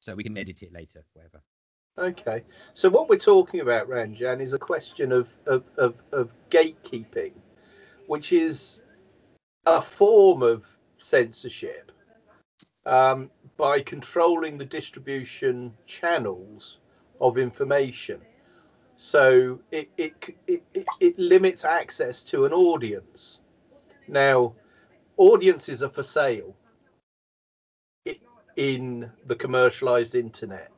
so we can edit it later, whatever. Okay. So what we're talking about, Ranjan, is a question of of, of, of gatekeeping, which is a form of censorship um, by controlling the distribution channels of information. So it, it, it, it, it limits access to an audience. Now, audiences are for sale in the commercialized internet.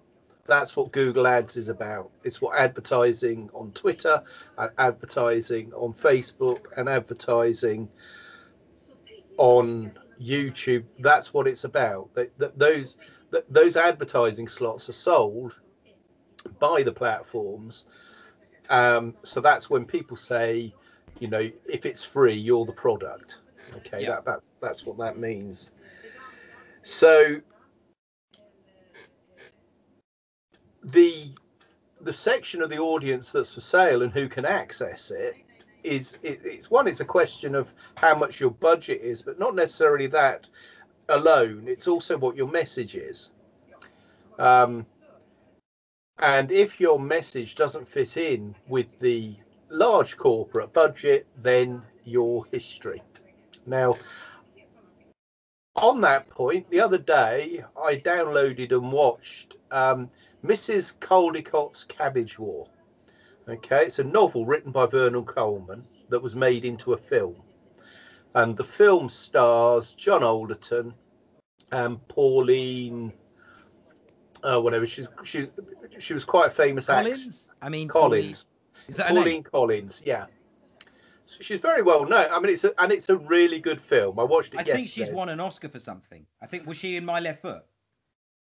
That's what Google Ads is about. It's what advertising on Twitter, and advertising on Facebook, and advertising on YouTube. That's what it's about. That, that those that those advertising slots are sold by the platforms. Um, so that's when people say, you know, if it's free, you're the product. Okay, that, that's that's what that means. So the the section of the audience that's for sale and who can access it is it, it's one it's a question of how much your budget is but not necessarily that alone. It's also what your message is. Um, and if your message doesn't fit in with the large corporate budget then your history. Now on that point the other day i downloaded and watched um, Mrs. Caldicott's Cabbage War. Okay, it's a novel written by Vernon Coleman that was made into a film. And the film stars John Alderton and Pauline, uh, whatever. She's she she was quite a famous Collins. actress. I mean, Collins. Is that Pauline name? Collins. Yeah. So she's very well known. I mean, it's a, and it's a really good film. I watched it I yesterday. think she's won an Oscar for something. I think was she in My Left Foot?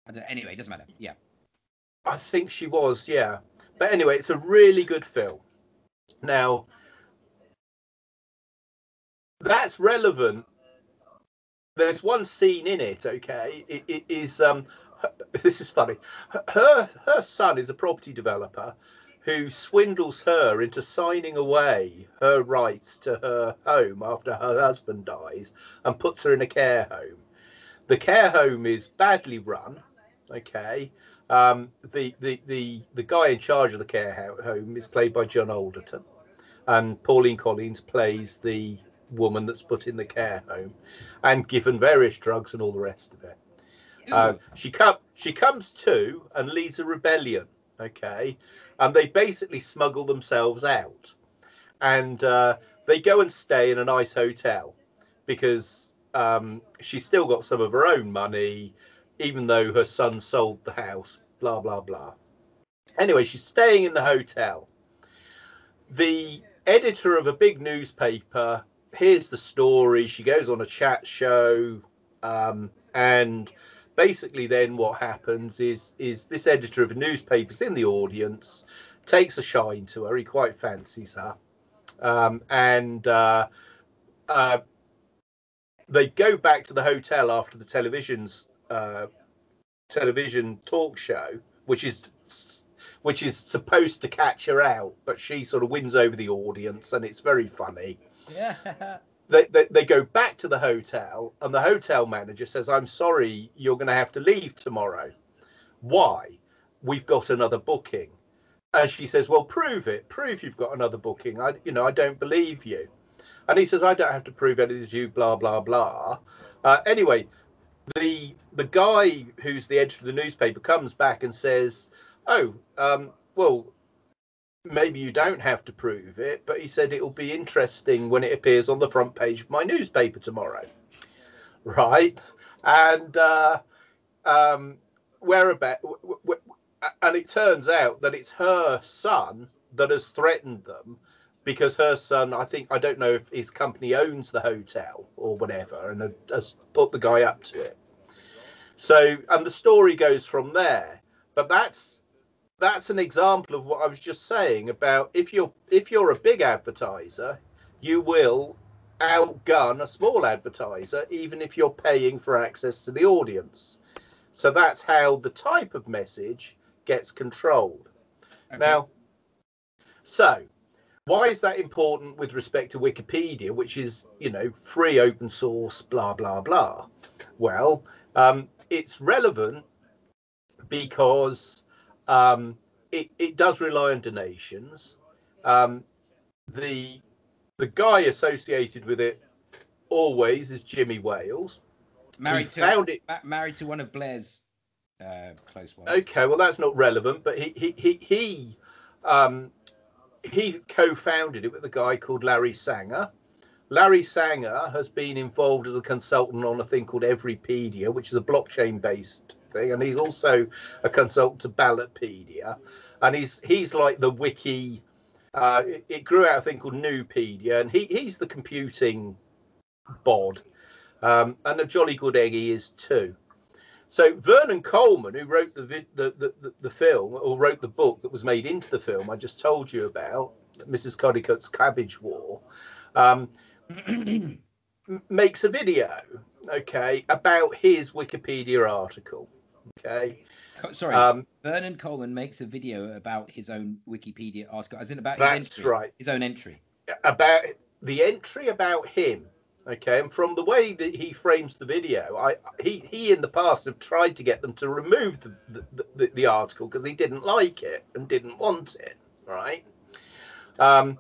I don't, anyway, it doesn't matter. Yeah. I think she was, yeah. But anyway, it's a really good film. Now, that's relevant. There's one scene in it, okay? It, it is um this is funny. Her her son is a property developer who swindles her into signing away her rights to her home after her husband dies and puts her in a care home. The care home is badly run, okay? Um, the, the the the guy in charge of the care home is played by John Alderton, and Pauline Collins plays the woman that's put in the care home, and given various drugs and all the rest of it. Uh, she come she comes to and leads a rebellion. Okay, and they basically smuggle themselves out, and uh, they go and stay in a nice hotel because um, she's still got some of her own money even though her son sold the house, blah, blah, blah. Anyway, she's staying in the hotel. The editor of a big newspaper hears the story. She goes on a chat show. Um, and basically, then what happens is, is this editor of a newspaper's in the audience, takes a shine to her. He quite fancies her. Um, and uh, uh, they go back to the hotel after the television's uh, television talk show, which is which is supposed to catch her out, but she sort of wins over the audience, and it's very funny. Yeah. They, they, they go back to the hotel, and the hotel manager says, "I'm sorry, you're going to have to leave tomorrow. Why? We've got another booking." And she says, "Well, prove it. Prove you've got another booking. I, you know, I don't believe you." And he says, "I don't have to prove anything to you." Blah blah blah. Uh, anyway, the the guy who's the editor of the newspaper comes back and says, "Oh, um, well, maybe you don't have to prove it, but he said it'll be interesting when it appears on the front page of my newspaper tomorrow." Right, and uh, um, where about? W- w- and it turns out that it's her son that has threatened them because her son, I think, I don't know if his company owns the hotel or whatever, and has put the guy up to it. So, and the story goes from there. But that's that's an example of what I was just saying about if you're if you're a big advertiser, you will outgun a small advertiser, even if you're paying for access to the audience. So that's how the type of message gets controlled. Okay. Now, so why is that important with respect to Wikipedia, which is, you know, free open source, blah, blah, blah? Well, um, it's relevant because um, it, it does rely on donations. Um, the the guy associated with it always is Jimmy Wales. Married he to found it. ma- married to one of Blair's uh, close ones. Okay, well that's not relevant, but he he he he um, he co-founded it with a guy called Larry Sanger. Larry Sanger has been involved as a consultant on a thing called Everypedia, which is a blockchain-based thing, and he's also a consultant to Ballotpedia, and he's he's like the wiki. Uh, it, it grew out a thing called Nupedia, and he he's the computing bod, um, and a jolly good egg he is too. So Vernon Coleman, who wrote the, vid, the, the, the film or wrote the book that was made into the film I just told you about, Mrs. Caldicott's Cabbage War, um, makes a video, okay, about his Wikipedia article. Okay, Sorry, um, Vernon Coleman makes a video about his own Wikipedia article, as in about his that's entry. right. His own entry. about the entry about him okay and from the way that he frames the video i he he in the past have tried to get them to remove the the, the, the article because he didn't like it and didn't want it right? Um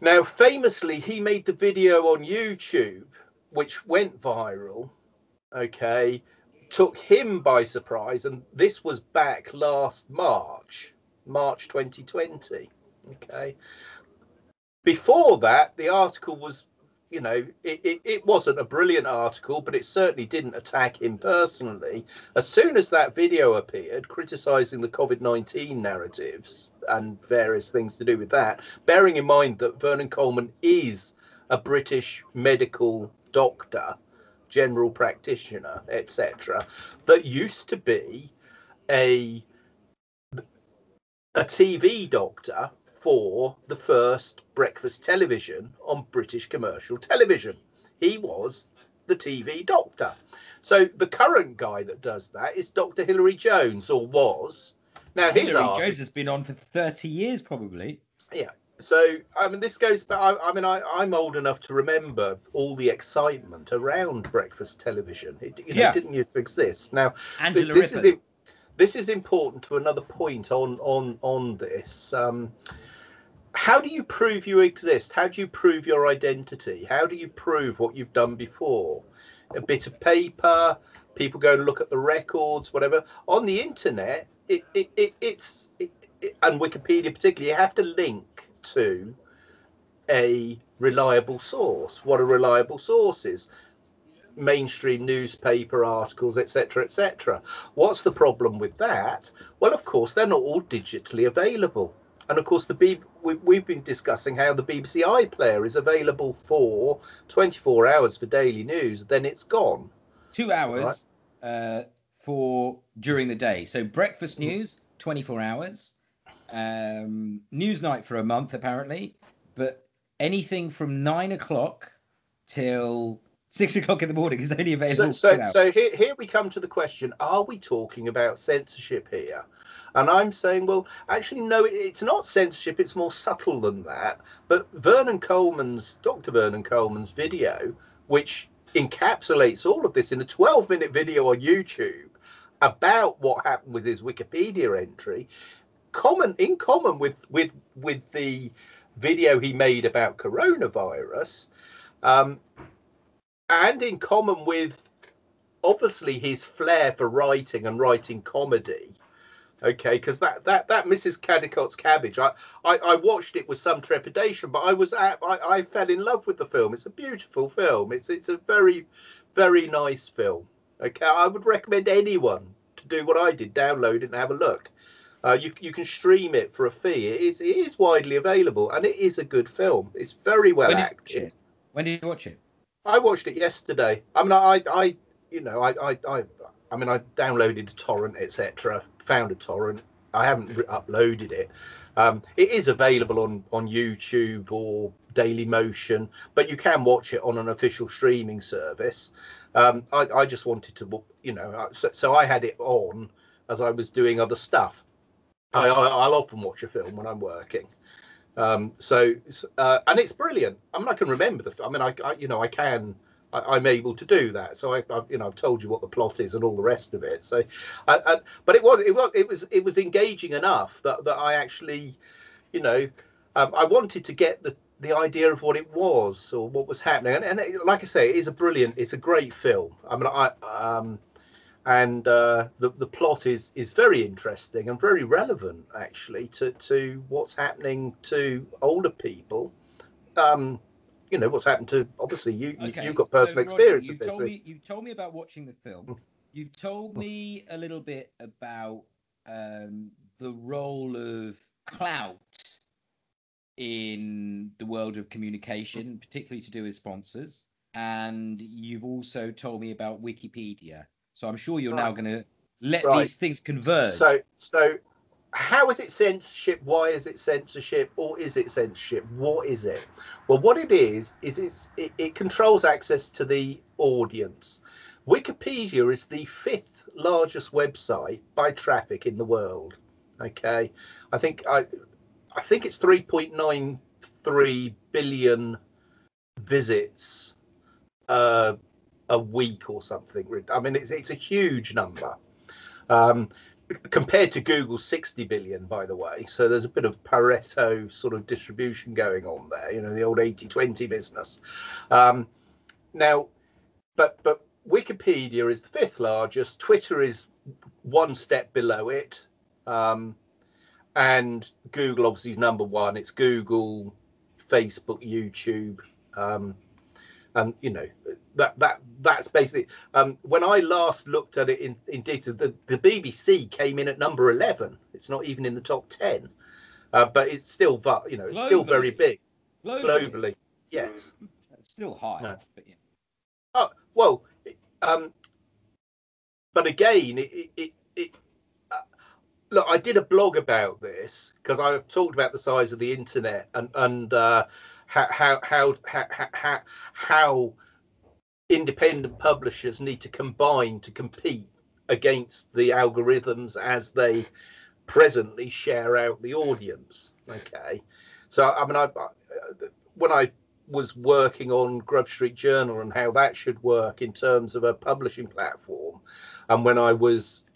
now famously he made the video on youtube which went viral okay took him by surprise and this was back last march march 2020 okay? Before that, the article was, you know, it, it, it wasn't a brilliant article, but it certainly didn't attack him personally. As soon as that video appeared, criticizing the COVID 19 narratives and various things to do with that, bearing in mind that Vernon Coleman is a British medical doctor, general practitioner, etc., that used to be a a TV doctor for the first breakfast television on British commercial television. He was the TV doctor. So the current guy that does that is Dr. Hilary Jones, or was. Now article- Jones has been on for 30 years, probably. Yeah. So I mean, this goes back. I, I mean, I, I'm old enough to remember all the excitement around breakfast television. It, you know, Yeah. it didn't used to exist. Now Angela this Rippon. is im- this is important to another point on on on this. Um, how do you prove you exist? How do you prove your identity? How do you prove what you've done before? A bit of paper, people go and look at the records, whatever. On the internet, it, it, it it's it, and Wikipedia particularly, you have to link to a reliable source. What a reliable source is mainstream newspaper articles, etc., etc. What's the problem with that? Well, of course, they're not all digitally available. And of course, the B- we, we've been discussing how the BBC iPlayer is available for 24 hours for daily news, then it's gone. Two hours uh, for during the day. So breakfast Mm-hmm. news, 24 hours. Um, news night for a month, apparently. But anything from nine o'clock till six o'clock in the morning is only available. for so, so here, here we come to the question: Are we talking about censorship here? And I'm saying, well, actually, no, it's not censorship. It's more subtle than that. But Vernon Coleman's, Dr. Vernon Coleman's video, which encapsulates all of this in a 12-minute video on YouTube about what happened with his Wikipedia entry, common in common with with with the video he made about coronavirus. Um, and in common with obviously his flair for writing and writing comedy okay because that that that mrs caldicott's cabbage I, I i watched it with some trepidation but i was at I, I fell in love with the film it's a beautiful film it's it's a very very nice film okay i would recommend anyone to do what i did download it and have a look uh, you, you can stream it for a fee it is, it is widely available and it is a good film it's very well when did you watch acted? When did you watch it? I watched it yesterday. I mean, I, I, you know, I, I, I, I mean, I downloaded a torrent, etc. Found a torrent. I haven't re- uploaded it. Um, it is available on on YouTube or Daily Motion, but you can watch it on an official streaming service. Um, I, I just wanted to, you know, so, so I had it on as I was doing other stuff. I, I, I'll often watch a film when I'm working. Um, so, uh, and it's brilliant. I mean, I can remember the. I mean, I, I, you know, I can I, am able to do that. So I, I, you know, I've told you what the plot is and all the rest of it. So, I, I, but it was, it was, it was, it was engaging enough that that I actually, you know, um, I wanted to get the the idea of what it was or what was happening. And, and it, like I say, it is a brilliant, it's a great film. I mean, I, um, and uh, the the plot is is very interesting and very relevant actually to to what's happening to older people. Um, you know what's happened to obviously you okay. you've got personal so, experience Roger, of this. Told me, you told me about watching the film. Hmm. You've told me a little bit about um, the role of clout in the world of communication, particularly to do with sponsors. And you've also told me about Wikipedia. So I'm sure you're right. now going to let right. these things converge. So, so how is it censorship? Why is it censorship? Or is it censorship? What is it? Well, what it is is it, it controls access to the audience. Wikipedia is the fifth largest website by traffic in the world. Okay, I think I I think it's 3.93 billion visits uh, a week or something. I mean, it's it's a huge number. Um, compared to Google's 60 billion, by the way. So there's a bit of Pareto sort of distribution going on there, you know, the old 80 20 business. Um, now, but, but Wikipedia is the fifth largest, Twitter is one step below it. Um, and Google obviously is number one. It's Google, Facebook, YouTube, um, and you know that that that's basically. Um, when I last looked at it in, in data, the, the BBC came in at number eleven. It's not even in the top ten, uh, but it's still you know it's globally. still very big globally. globally. Yes, it's still high, no. but yeah. Oh well, um, but again, it, it, it look, I did a blog about this because I talked about the size of the internet and and uh, how, how how how how independent publishers need to combine to compete against the algorithms as they presently share out the audience. Okay, so I mean, I, when I was working on Grub Street Journal and how that should work in terms of a publishing platform, and when I was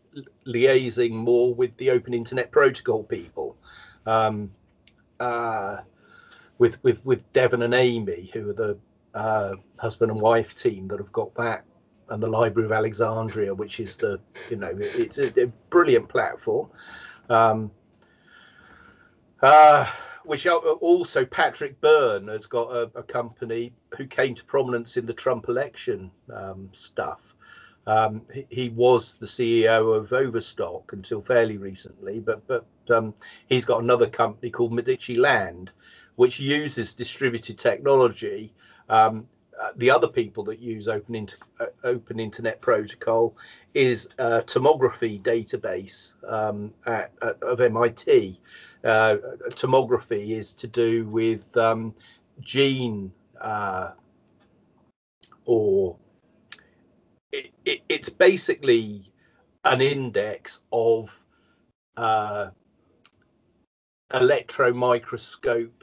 liaising more with the Open Internet Protocol people, um, uh, with with with Devon and Amy, who are the husband and wife team that have got that, and the Library of Alexandria, which is the you know it's a, a brilliant platform. Um, uh, which also Patrick Byrne has got a, a, company who came to prominence in the Trump election um, stuff. Um, he, he, was the CEO of Overstock until fairly recently, but but um, he's got another company called Medici Land, which uses distributed technology. Um, uh, the other people that use open uh, open internet protocol is a tomography database um, at, at, of MIT. Uh, tomography is to do with um, gene uh, or it, it, it's basically an index of uh, electron microscope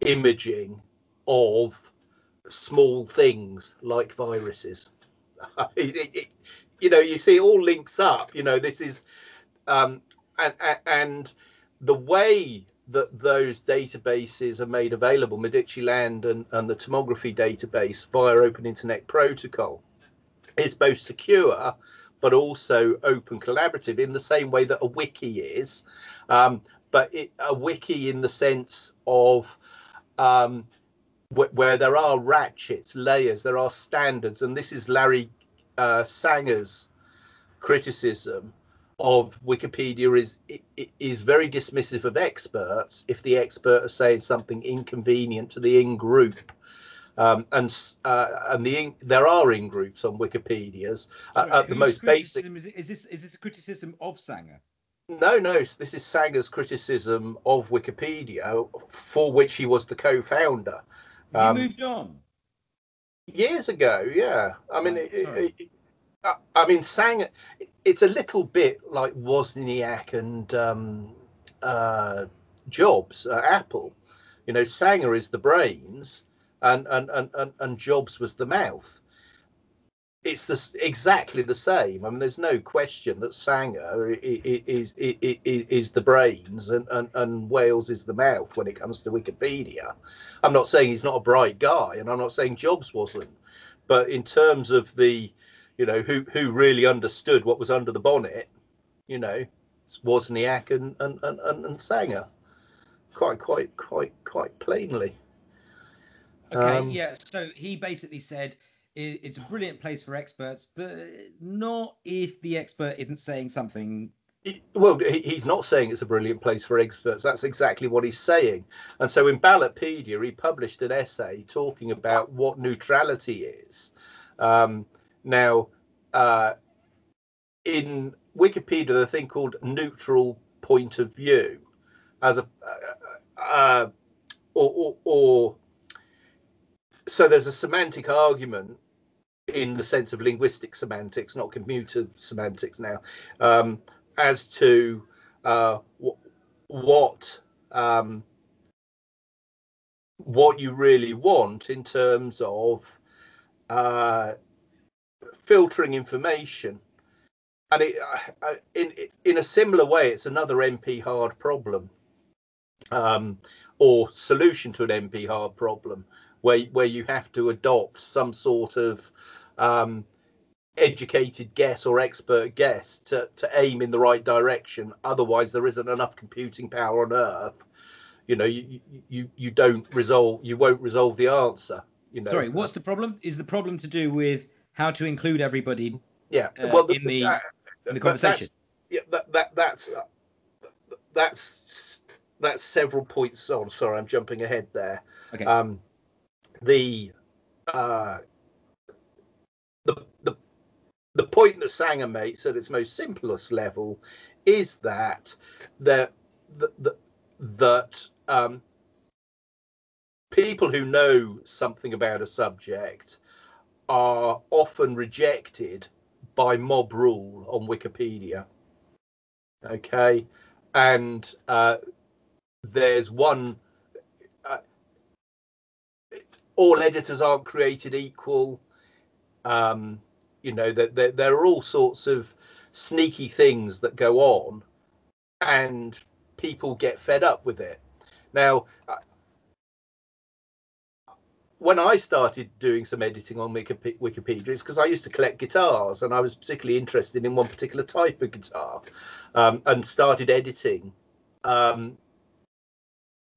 imaging of small things like viruses. it, it, you know, you see, it all links up. You know, this is, um, and, and the way that those databases are made available, Medici Land and, and the tomography database via Open Internet Protocol, is both secure but also open collaborative in the same way that a wiki is um, but it, a wiki in the sense of um, where there are ratchets layers there are standards and this is larry uh, sanger's criticism of wikipedia is is very dismissive of experts if the expert is saying something inconvenient to the in group um, and uh, and the in, there are in groups on Wikipedia's uh, at the most basic. Is, is, this is this a criticism of Sanger? No, no. This is Sanger's criticism of Wikipedia, for which he was the co-founder. Um, he moved on years ago. Yeah, I mean, oh, it, it, I mean, Sanger. It's a little bit like Wozniak and um, uh, Jobs at Apple. You know, Sanger is the brains, and and and and, and Jobs was the mouth. It's the, exactly the same. I mean, there's no question that Sanger is is, is, is the brains and, and, and Wales is the mouth when it comes to Wikipedia. I'm not saying he's not a bright guy, and I'm not saying Jobs wasn't, but in terms of the, you know, who who really understood what was under the bonnet, you know, Wozniak and and, and, and Sanger, quite quite quite quite plainly. Okay, um, yeah. So he basically said it's a brilliant place for experts, but not if the expert isn't saying something. Well, he's not saying it's a brilliant place for experts. That's exactly what he's saying. And so in Ballotpedia, he published an essay talking about what neutrality is. Um, now, uh, in Wikipedia, the thing called neutral point of view, as a uh, uh, or, or, or so there's a semantic argument in the sense of linguistic semantics, not computer semantics now, um, as to uh, what um, what you really want in terms of uh, filtering information. And it, uh, in in a similar way, it's another NP hard problem, um, or solution to an NP hard problem, where where you have to adopt some sort of um, educated guess or expert guess to, to aim in the right direction. Otherwise, there isn't enough computing power on Earth. You know, you you you don't resolve. You won't resolve the answer. You know. Sorry, what's the problem? Is the problem to do with how to include everybody? Yeah, uh, well, the, in the uh, in the conversation. yeah, that, that that's uh, that's that's several points on. Sorry, I'm jumping ahead there. Okay. Um, the uh, the point that Sanger makes at its most simplest level is that that that, that um, people who know something about a subject are often rejected by mob rule on Wikipedia. Okay, and uh, there's one. Uh, all editors aren't created equal. Um, you know, that there, there are all sorts of sneaky things that go on, and people get fed up with it. Now, uh, when I started doing some editing on Wikipedia, it's because I used to collect guitars and I was particularly interested in one particular type of guitar um, and started editing um,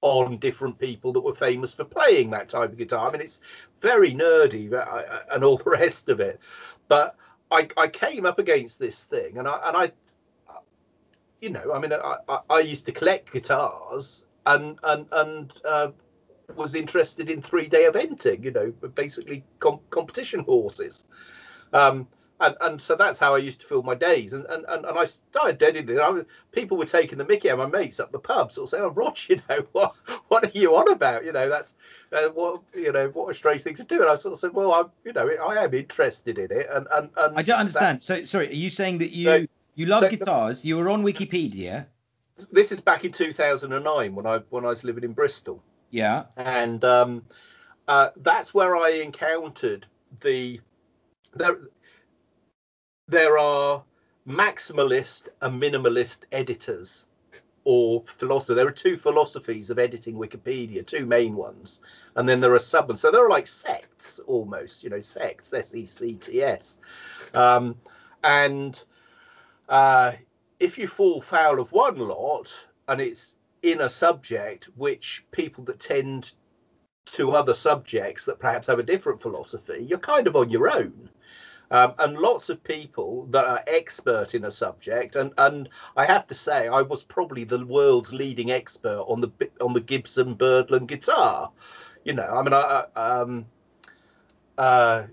on different people that were famous for playing that type of guitar. I mean, it's very nerdy and all the rest of it. But I, I came up against this thing, and I and I, you know, I mean, I, I, I used to collect guitars and and and uh, was interested in three day eventing. You know, basically com- competition horses. Um, and and so that's how I used to fill my days. And and, and, and I started doing it. I was, people were taking the mickey out of my mates up the pub, sort of saying, "Oh, Rog, you know what? What are you on about? You know, that's uh, what you know. What a strange thing to do." And I sort of said, "Well, I'm you know, I am interested in it." And and, and I don't understand. That, so sorry, are you saying that you so, you love so guitars? The, you were on Wikipedia. This is back in 2009 when I when I was living in Bristol. Yeah, and um, uh, that's where I encountered the there there are maximalist and minimalist editors or philosophy. There are two philosophies of editing Wikipedia, two main ones, and then there are sub ones. So there are like sects almost, you know, sects, S E C T S. Um, and uh, if you fall foul of one lot and it's in a subject which people that tend to other subjects that perhaps have a different philosophy, you're kind of on your own. Um, and lots of people that are expert in a subject and and I have to say I was probably the world's leading expert on the on the Gibson Byrdland guitar. You know I mean I um uh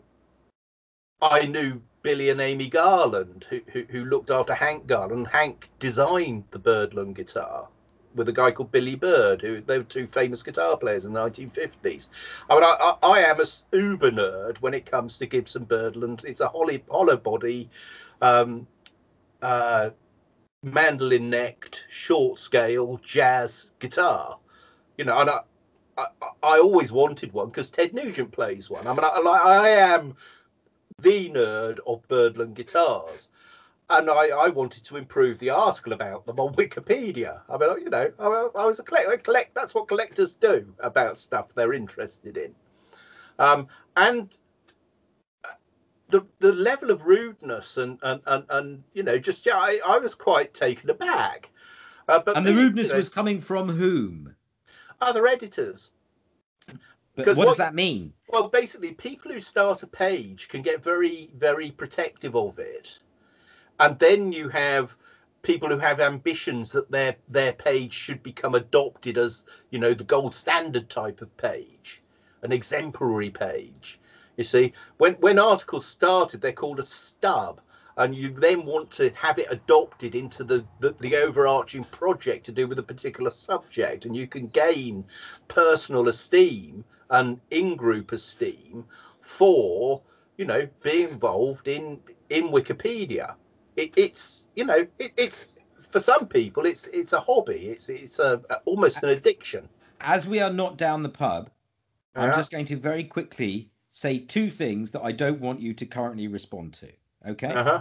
I knew Billy and Amy Garland who, who, who looked after Hank Garland. Hank designed the Byrdland guitar with a guy called Billy Byrd, who they were two famous guitar players in the 1950s. I mean, I, I, am a uber nerd when it comes to Gibson Byrdland. It's a holly, hollow body, um, uh, mandolin necked, short scale jazz guitar. You know, and I, I, I always wanted one because Ted Nugent plays one. I mean, I, I am the nerd of Byrdland guitars, and I, I wanted to improve the article about them on Wikipedia. I mean, you know, I, I was a collector. Collect that's what collectors do about stuff they're interested in, um, and the the level of rudeness and and and, and you know, just yeah, I, I was quite taken aback. Uh, but and the rudeness you know, was coming from whom? Other editors. But what, what does that mean? Well, basically, people who start a page can get very, very protective of it, and then you have people who have ambitions that their their page should become adopted as you know the gold standard type of page, an exemplary page. You see, when when articles started, they're called a stub, and you then want to have it adopted into the, the, the overarching project to do with a particular subject, and you can gain personal esteem and in-group esteem for you know being involved in in Wikipedia. It, it's you know it, it's for some people it's it's a hobby. It's it's a, a almost an addiction. As we are not down the pub, I'm just going to very quickly say two things that I don't want you to currently respond to. Okay. Uh-huh.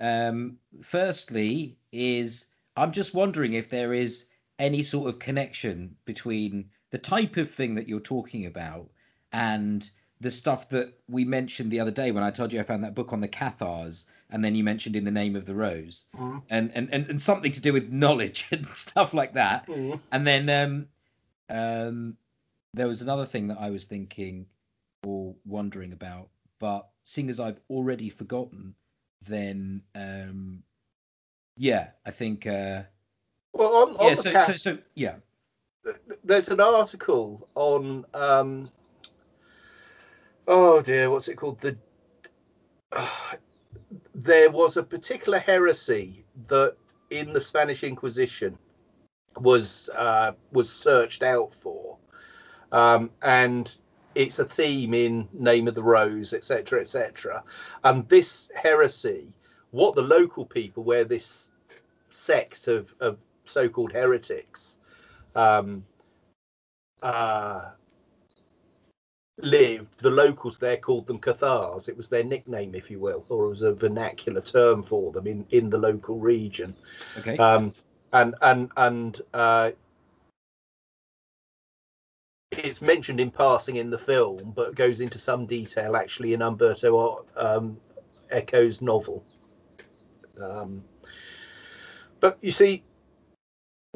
Um, firstly, is I'm just wondering if there is any sort of connection between the type of thing that you're talking about and the stuff that we mentioned the other day when I told you I found that book on the Cathars, and then you mentioned in the name of the rose, mm. and, and and and something to do with knowledge and stuff like that. Mm. And then um, um, there was another thing that I was thinking or wondering about, but seeing as I've already forgotten, then um, yeah, I think. Uh, well, on, on yeah, so, cat, so so yeah there's an article on um oh dear what's it called the uh, there was a particular heresy that in the spanish inquisition was uh was searched out for. Um and it's a theme in name of the rose etc etc and this heresy what the local people where this sect of, of so-called heretics um, uh, lived, the locals there called them Cathars. It was their nickname, if you will, or it was a vernacular term for them in, in the local region. Okay. Um, and and and uh, it's mentioned in passing in the film, but goes into some detail actually in Umberto um, Eco's novel. Um, but you see,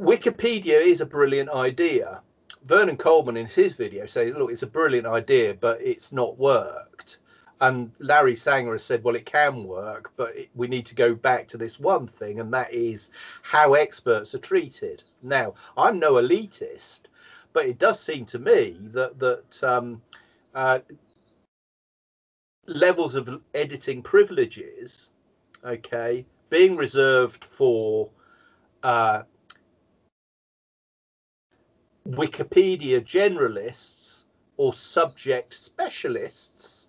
Wikipedia is a brilliant idea. Vernon Coleman in his video says, look, it's a brilliant idea, but it's not worked. And Larry Sanger has said, well, it can work, but it, we need to go back to this one thing, and that is how experts are treated. Now, I'm no elitist, but it does seem to me that that um, uh, levels of editing privileges, okay, being reserved for uh, Wikipedia generalists or subject specialists,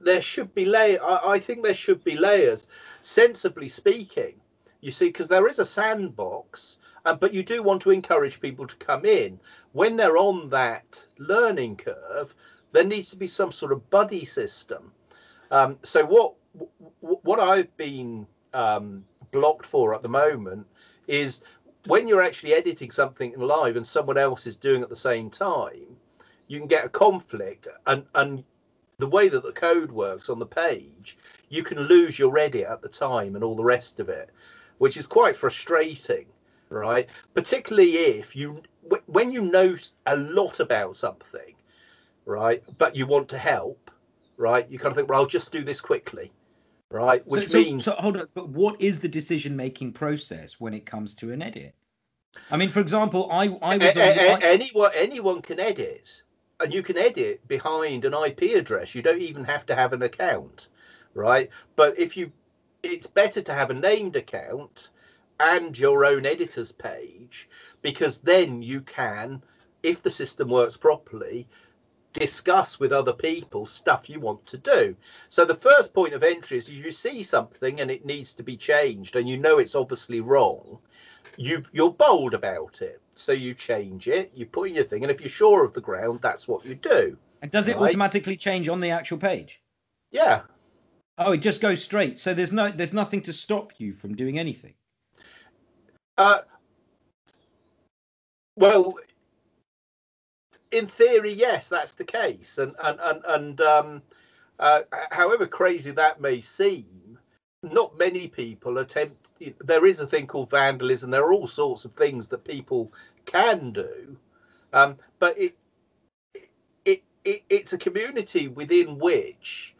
there should be lay. I, I think there should be layers. Sensibly speaking, you see, because there is a sandbox, uh, but you do want to encourage people to come in when they're on that learning curve. There needs to be some sort of buddy system. Um, so what what I've been um, blocked for at the moment is when you're actually editing something live and someone else is doing at the same time, you can get a conflict. And and the way that the code works on the page, you can lose your edit at the time and all the rest of it, which is quite frustrating, right? Particularly if you when you know a lot about something, right, but you want to help, right? You kind of think, well, I'll just do this quickly right? Which so, means so, hold on, but what is the decision making process when it comes to an edit? I mean, for example, I I was a, a, on, anyone anyone can edit, and you can edit behind an IP address. You don't even have to have an account, right? But if you, it's better to have a named account and your own editor's page because then you can, if the system works properly, discuss with other people stuff you want to do. So the first point of entry is you see something and it needs to be changed and you know it's obviously wrong. you you're bold about it. So you change it, you put in your thing, and if you're sure of the ground, that's what you do. And does it Right. automatically change on the actual page? Yeah. Oh, it just goes straight. So there's no there's nothing to stop you from doing anything. Uh, well, in theory, yes, that's the case, and and and and um, uh, however crazy that may seem, not many people attempt. There is a thing called vandalism. There are all sorts of things that people can do, um, but it, it it it's a community within which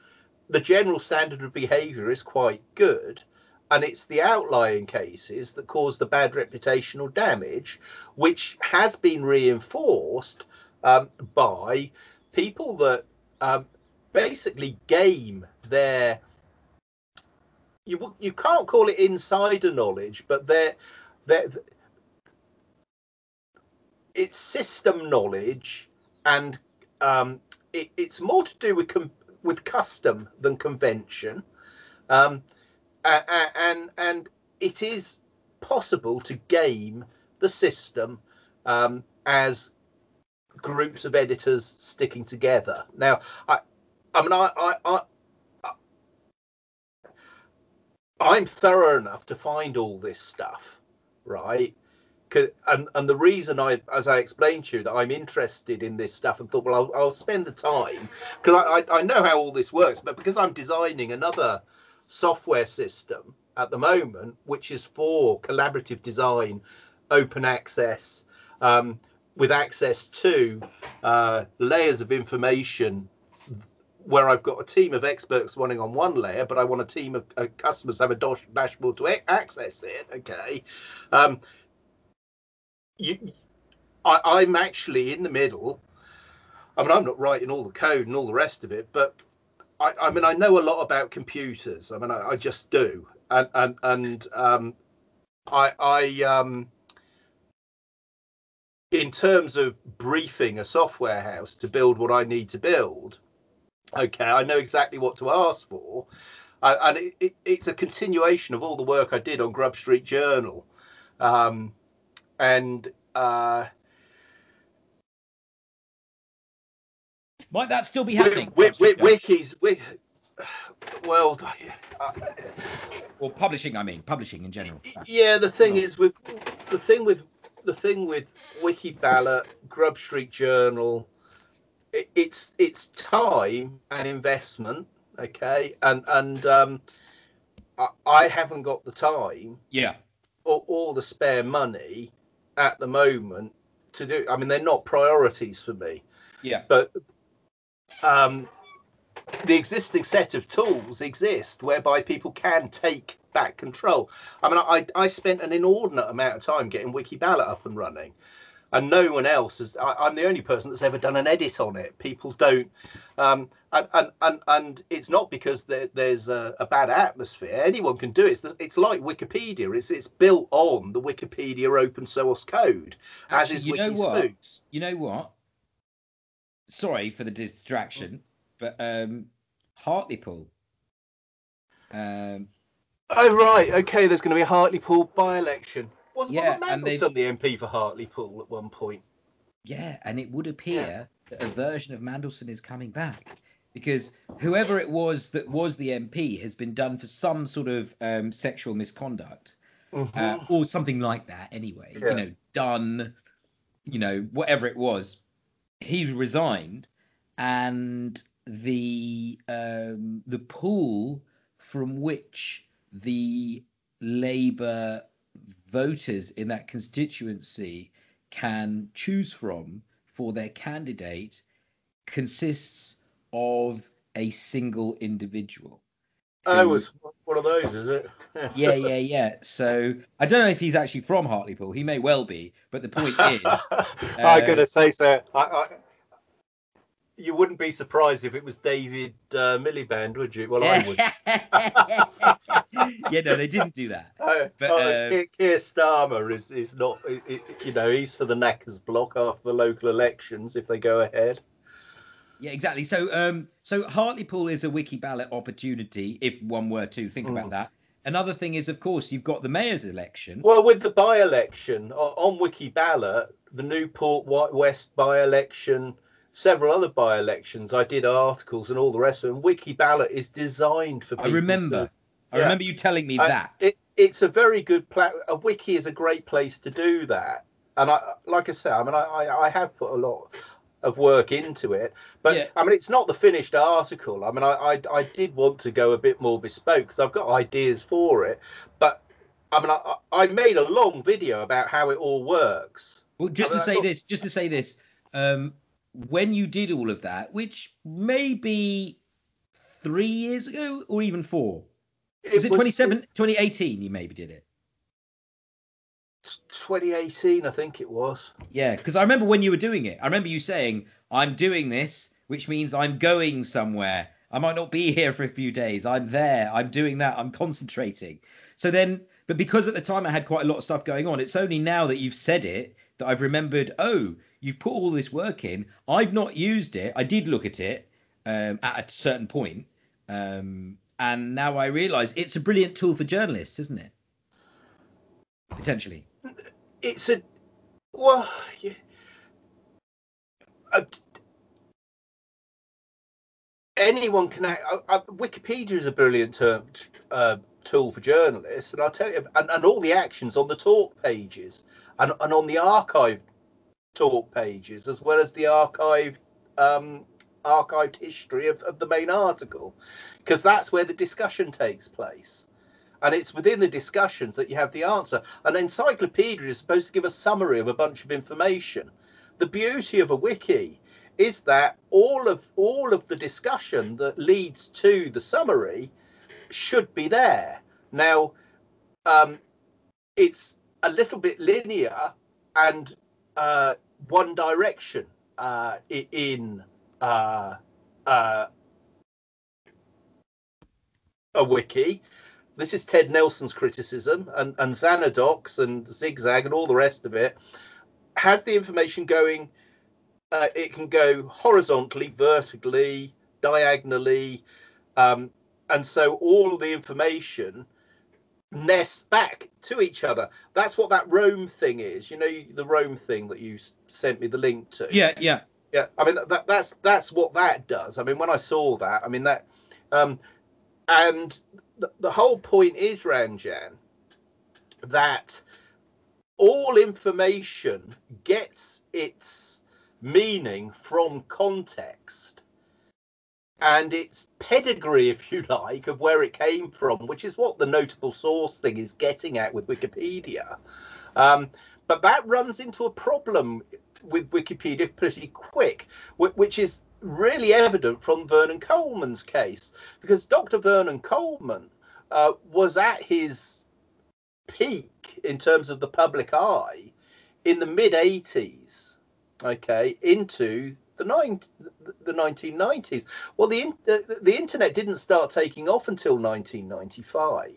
the general standard of behaviour is quite good and it's the outlying cases that cause the bad reputational damage, which has been reinforced um, by people that um, basically game their. You you can't call it insider knowledge, but they're it's system knowledge, and um, it, it's more to do with com- with custom than convention. Um, a- a- and and it is possible to game the system um, as groups of editors sticking together. Now, I, I mean, I, I, I, I'm thorough enough to find all this stuff, right? And and the reason I, as I explained to you, that I'm interested in this stuff and thought, well, I'll, I'll spend the time because I, I I know how all this works, but because I'm designing another software system at the moment, which is for collaborative design, open access, um, with access to uh, layers of information where I've got a team of experts running on one layer, but I want a team of uh, customers to have a dash- dashboard to access it. Okay. Um, you, I, I'm actually in the middle. I mean, I'm not writing all the code and all the rest of it, but I, I mean, I know a lot about computers. I mean, I, I just do, and and and um, I I um, in terms of briefing a software house to build what I need to build. Okay, I know exactly what to ask for, uh, and it, it, it's a continuation of all the work I did on Grub Street Journal, um, and. Uh, Might that still be happening? wi- Publishing, wikis, wi- well, uh, or publishing? I mean, publishing in general. Yeah, the thing is with the thing with the thing with Wiki Ballot, Grub Street Journal, it, it's it's time and investment. Okay, and and um, I, I haven't got the time Yeah. or, or the spare money at the moment to do. I mean, they're not priorities for me Yeah. but um, the existing set of tools exist whereby people can take back control. I mean, I, I spent an inordinate amount of time getting Wikiballot up and running, and no one else has. I, I'm the only person that's ever done an edit on it. People don't, um, and, and and and it's not because there, there's a, a bad atmosphere. Anyone can do it. It's, it's like Wikipedia. It's it's built on the Wikipedia open source code, as Actually, is you know what? You know what? Sorry for the distraction, but um, Hartlepool. Um, Oh right, okay. There's going to be a Hartlepool by-election. Was, Yeah, wasn't and they've- Mandelson the MP for Hartlepool at one point? yeah, and it would appear that a version of Mandelson is coming back because whoever it was that was the MP has been done for some sort of um, sexual misconduct uh, or something like that. Anyway, Yeah. you know, done, you know, whatever it was, he resigned, and the um, the pool from which the Labour voters in that constituency can choose from for their candidate consists of a single individual. Oh, who- it's one of those, is it? yeah, yeah, yeah. So I don't know if he's actually from Hartlepool. He may well be, but the point is, I'm going to say so. I, I, you wouldn't be surprised if it was David uh, Miliband, would you? Well, I would. yeah, no, they didn't do that. Uh, But, uh, uh, Keir, Starmer is is not. i i you know, he's for the knackers block after the local elections if they go ahead. Yeah, exactly. So, um, so Hartlepool is a wiki ballot opportunity if one were to think Mm. about that. another thing is, of course, you've got the mayor's election. Well, with the by-election on Wiki Ballot, the Newport West by-election, several other by-elections, I did articles and all the rest of them. Wiki Ballot is designed for. I remember. To, I yeah. remember you telling me I, that. It, it's a very good plat. A wiki is a great place to do that. And I, like I said, I mean, I, I have put a lot of work into it. But yeah. I mean, it's not the finished article. I mean, I, I, I did want to go a bit more bespoke because I've got ideas for it. But I mean, I, I made a long video about how it all works. Well, just I mean, to say this, just to say this, um, when you did all of that, which maybe three years ago or even four, it was it 27, 2018 you maybe did it? 2018, I think it was. Yeah, because I remember when you were doing it. I remember you saying, "I'm doing this, which means I'm going somewhere. I might not be here for a few days. I'm there. I'm doing that. I'm concentrating." So then, but because at the time I had quite a lot of stuff going on, it's only now that you've said it that I've remembered. Oh, you've put all this work in. I've not used it. I did look at it um, at a certain point, um, and now I realise it's a brilliant tool for journalists, isn't it? Potentially it's a well, yeah, a, anyone can. Uh, uh, Wikipedia is a brilliant term, uh, tool for journalists, and I'll tell you, and, and all the actions on the talk pages and, and on the archive talk pages, as well as the archive um, archived history of, of the main article, because that's where the discussion takes place and it's within the discussions that you have the answer. An encyclopedia is supposed to give a summary of a bunch of information. The beauty of a wiki is that all of all of the discussion that leads to the summary should be there. Now, um, it's a little bit linear and uh, one direction uh, in uh, uh a wiki this is Ted Nelson's criticism, and, and Xanadocs and Zigzag and all the rest of it has the information going. Uh, it can go horizontally, vertically, diagonally, um, and so all the information nests back to each other. That's what that Rome thing is. You know, the Rome thing that you sent me the link to. Yeah, yeah, yeah. I mean, that, that's that's what that does. I mean, when I saw that, I mean that, um, and the, the whole point is, Ranjan, that all information gets its meaning from context and its pedigree, if you like, of where it came from, which is what the notable source thing is getting at with Wikipedia. Um, but that runs into a problem with Wikipedia pretty quick, which is really evident from Vernon Coleman's case, because Dr. Vernon Coleman uh, was at his peak in terms of the public eye in the mid 80s, okay, into the, nine, the 1990s. Well, the, the, the internet didn't start taking off until 1995,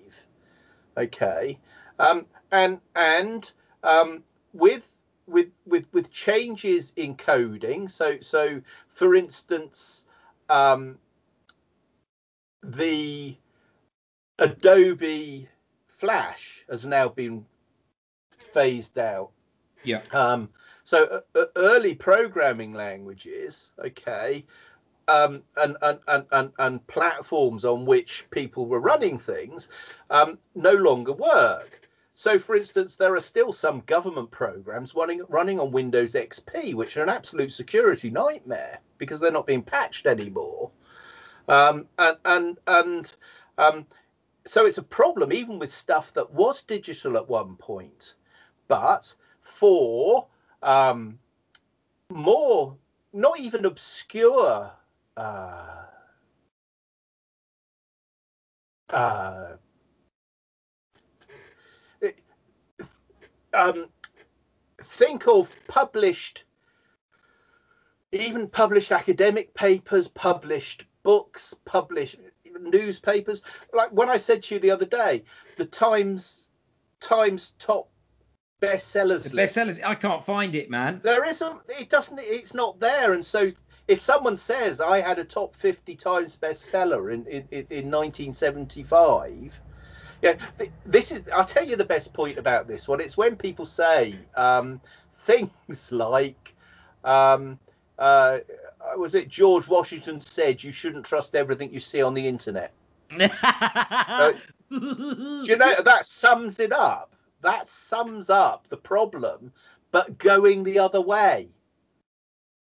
okay, um, and and um, with with with with changes in coding. So so for instance, um, the Adobe Flash has now been phased out. Yeah. Um, so uh, early programming languages, okay, um, and, and, and, and, and platforms on which people were running things um, no longer work. So, for instance, there are still some government programs running running on Windows XP, which are an absolute security nightmare because they're not being patched anymore. Um, and and and um, so it's a problem even with stuff that was digital at one point, but for um, more not even obscure uh, uh, um, think of published, even published academic papers, published books, published newspapers. Like when I said to you the other day, the Times Times top bestsellers. The bestsellers. I can't find it, man. There isn't. It doesn't. It's not there. And so, if someone says I had a top fifty Times bestseller in in, in 1975, Yeah, this is. I'll tell you the best point about this one. It's when people say um, things like, um, uh, "Was it George Washington said you shouldn't trust everything you see on the internet?" uh, do you know that sums it up? That sums up the problem, but going the other way.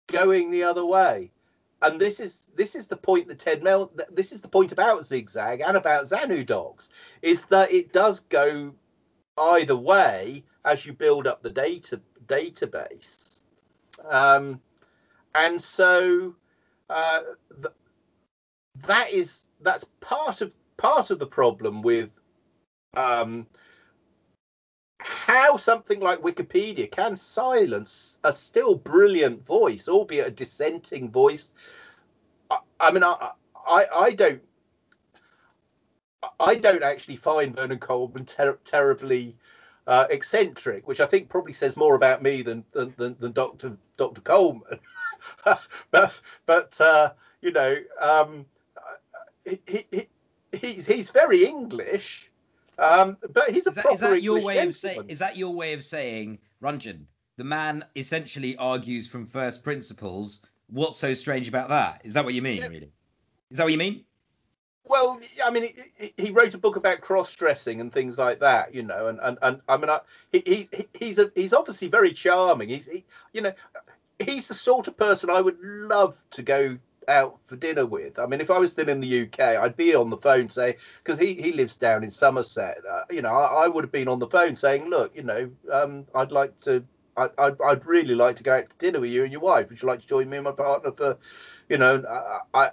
Going the other way and this is this is the point that Ted Mel this is the point about zigzag and about Xanadocs is that it does go either way as you build up the data database um, and so uh, th- that is that's part of part of the problem with um, how something like Wikipedia can silence a still brilliant voice, albeit a dissenting voice. I, I mean, I, I, I don't, I don't actually find Vernon Coleman ter- terribly uh, eccentric, which I think probably says more about me than than, than, than Doctor Doctor Coleman. but but uh, you know, um, he, he, he's he's very English um, but he's a is that, proper is that your English way of saying? Is that your way of saying, Ranjan? The man essentially argues from first principles. What's so strange about that? Is that what you mean? Yeah. Really? Is that what you mean? Well, I mean, he, he wrote a book about cross-dressing and things like that, you know, and and, and I mean, I, he, he's he's a, he's obviously very charming. He's he, you know, he's the sort of person I would love to go out for dinner with. I mean, if I was still in the UK, I'd be on the phone saying because he he lives down in Somerset. Uh, you know, I, I, would have been on the phone saying, look, you know, um, I'd like to. I, I'd, I'd really like to go out to dinner with you and your wife. Would you like to join me and my partner for, you know, I, I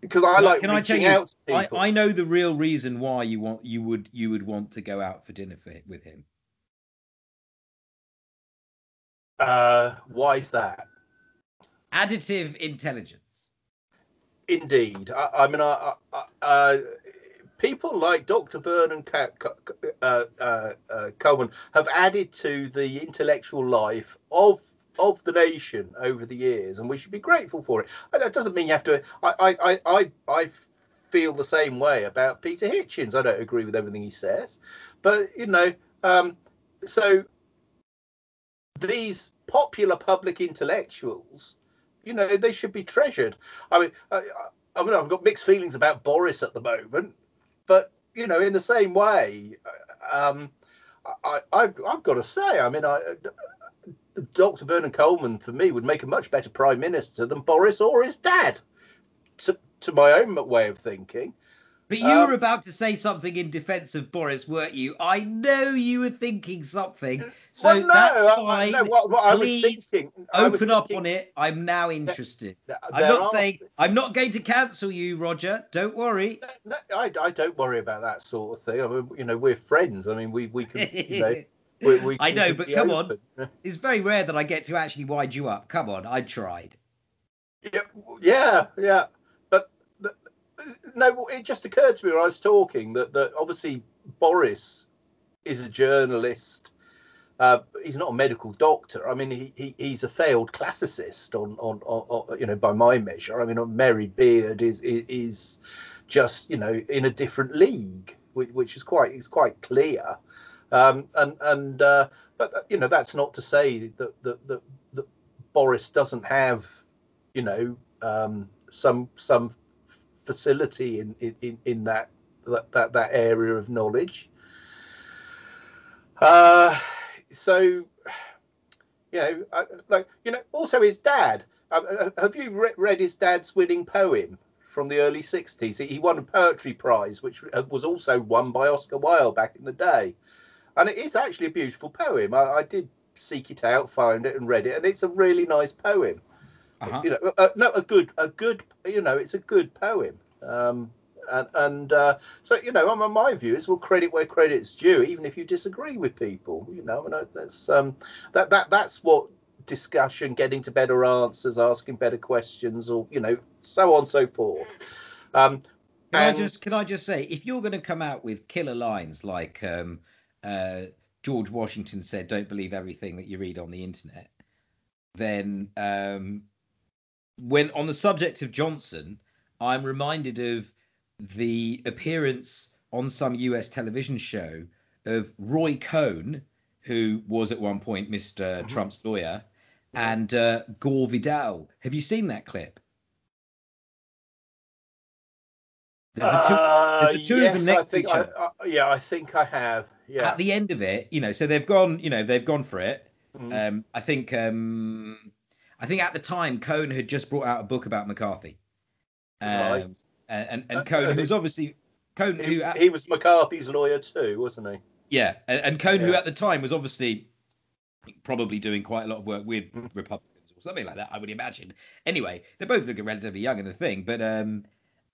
because I like can reaching I out I, I know the real reason why you want you would you would want to go out for dinner for, with him. Uh, why is that? Additive intelligence. Indeed, I, I mean, I, I, uh, people like Dr. Vernon uh, uh, uh, Coleman have added to the intellectual life of of the nation over the years, and we should be grateful for it. That doesn't mean you have to. I I I I feel the same way about Peter Hitchens. I don't agree with everything he says, but you know, um, so these popular public intellectuals you know they should be treasured. I mean, I, I mean, I've got mixed feelings about Boris at the moment, but you know, in the same way, um, I, I've, I've got to say, I mean, I, Dr. Vernon Coleman for me would make a much better prime minister than Boris or his dad, to to my own way of thinking. But you um, were about to say something in defense of Boris, weren't you? I know you were thinking something. So well, no, that's fine. I, no, what, what Please thinking, open thinking, up on it. I'm now interested. I'm not are... saying I'm not going to cancel you, Roger. Don't worry. No, I, I don't worry about that sort of thing. I mean, you know, we're friends. I mean, we we can, you know. We, we, I know, but come open. on. It's very rare that I get to actually wind you up. Come on, I tried. Yeah, yeah, yeah no, it just occurred to me when I was talking that that obviously Boris is a journalist. Uh, he's not a medical doctor. I mean, he, he he's a failed classicist on, on, on, on you know by my measure. I mean, Mary Beard is, is, is just you know in a different league, which, which is quite is quite clear. Um, and and uh, but you know that's not to say that that, that, that Boris doesn't have you know um, some some facility in in, in that, that that area of knowledge. Uh, so, you know, like you know, also his dad. Uh, uh, have you re- read his dad's winning poem from the early '60s? He won a poetry prize, which uh, was also won by Oscar Wilde back in the day, and it is actually a beautiful poem. I, I did seek it out, find it, and read it, and it's a really nice poem. Uh-huh. You know, uh, no, a good, a good, you know, it's a good poem. Um, and, and uh, so you know, my, my view is, well, credit where credit's due, even if you disagree with people. You know, and that's um, that that that's what discussion, getting to better answers, asking better questions, or you know, so on so forth. Um, can and... I just can I just say, if you're going to come out with killer lines like um, uh, George Washington said, "Don't believe everything that you read on the internet," then um, when on the subject of Johnson, I'm reminded of the appearance on some US television show of Roy Cohn, who was at one point mister Mm-hmm. Trump's lawyer, and uh, Gore Vidal. Have you seen that clip? There's a two, Uh, there's the two of yes, them next I to think each I, other. I, yeah, I think I have. Yeah. At the end of it, you know, so they've gone, you know, they've gone for it. Mm. Um, I think, um, I think at the time Cohn had just brought out a book about McCarthy, um, Right. and and, and Cohn, who was obviously Cohn, he, who at, he was McCarthy's lawyer too, wasn't he? yeah, and, and Cohn, who at the time was obviously probably doing quite a lot of work with Mm. Republicans or something like that, I would imagine. Anyway, they're both looking relatively young in the thing, but um,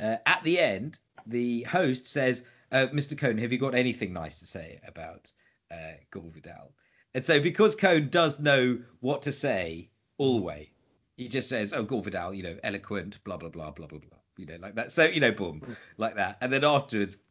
uh, at the end, the host says, uh, "Mr. Cohn, have you got anything nice to say about uh, Gore Vidal?" And so, because Cohn does know what to say, always he just says, "Oh, Gore Vidal, you know, eloquent, blah blah blah blah blah blah," you know, like that. So, you know, boom, mm. like that, and then afterwards.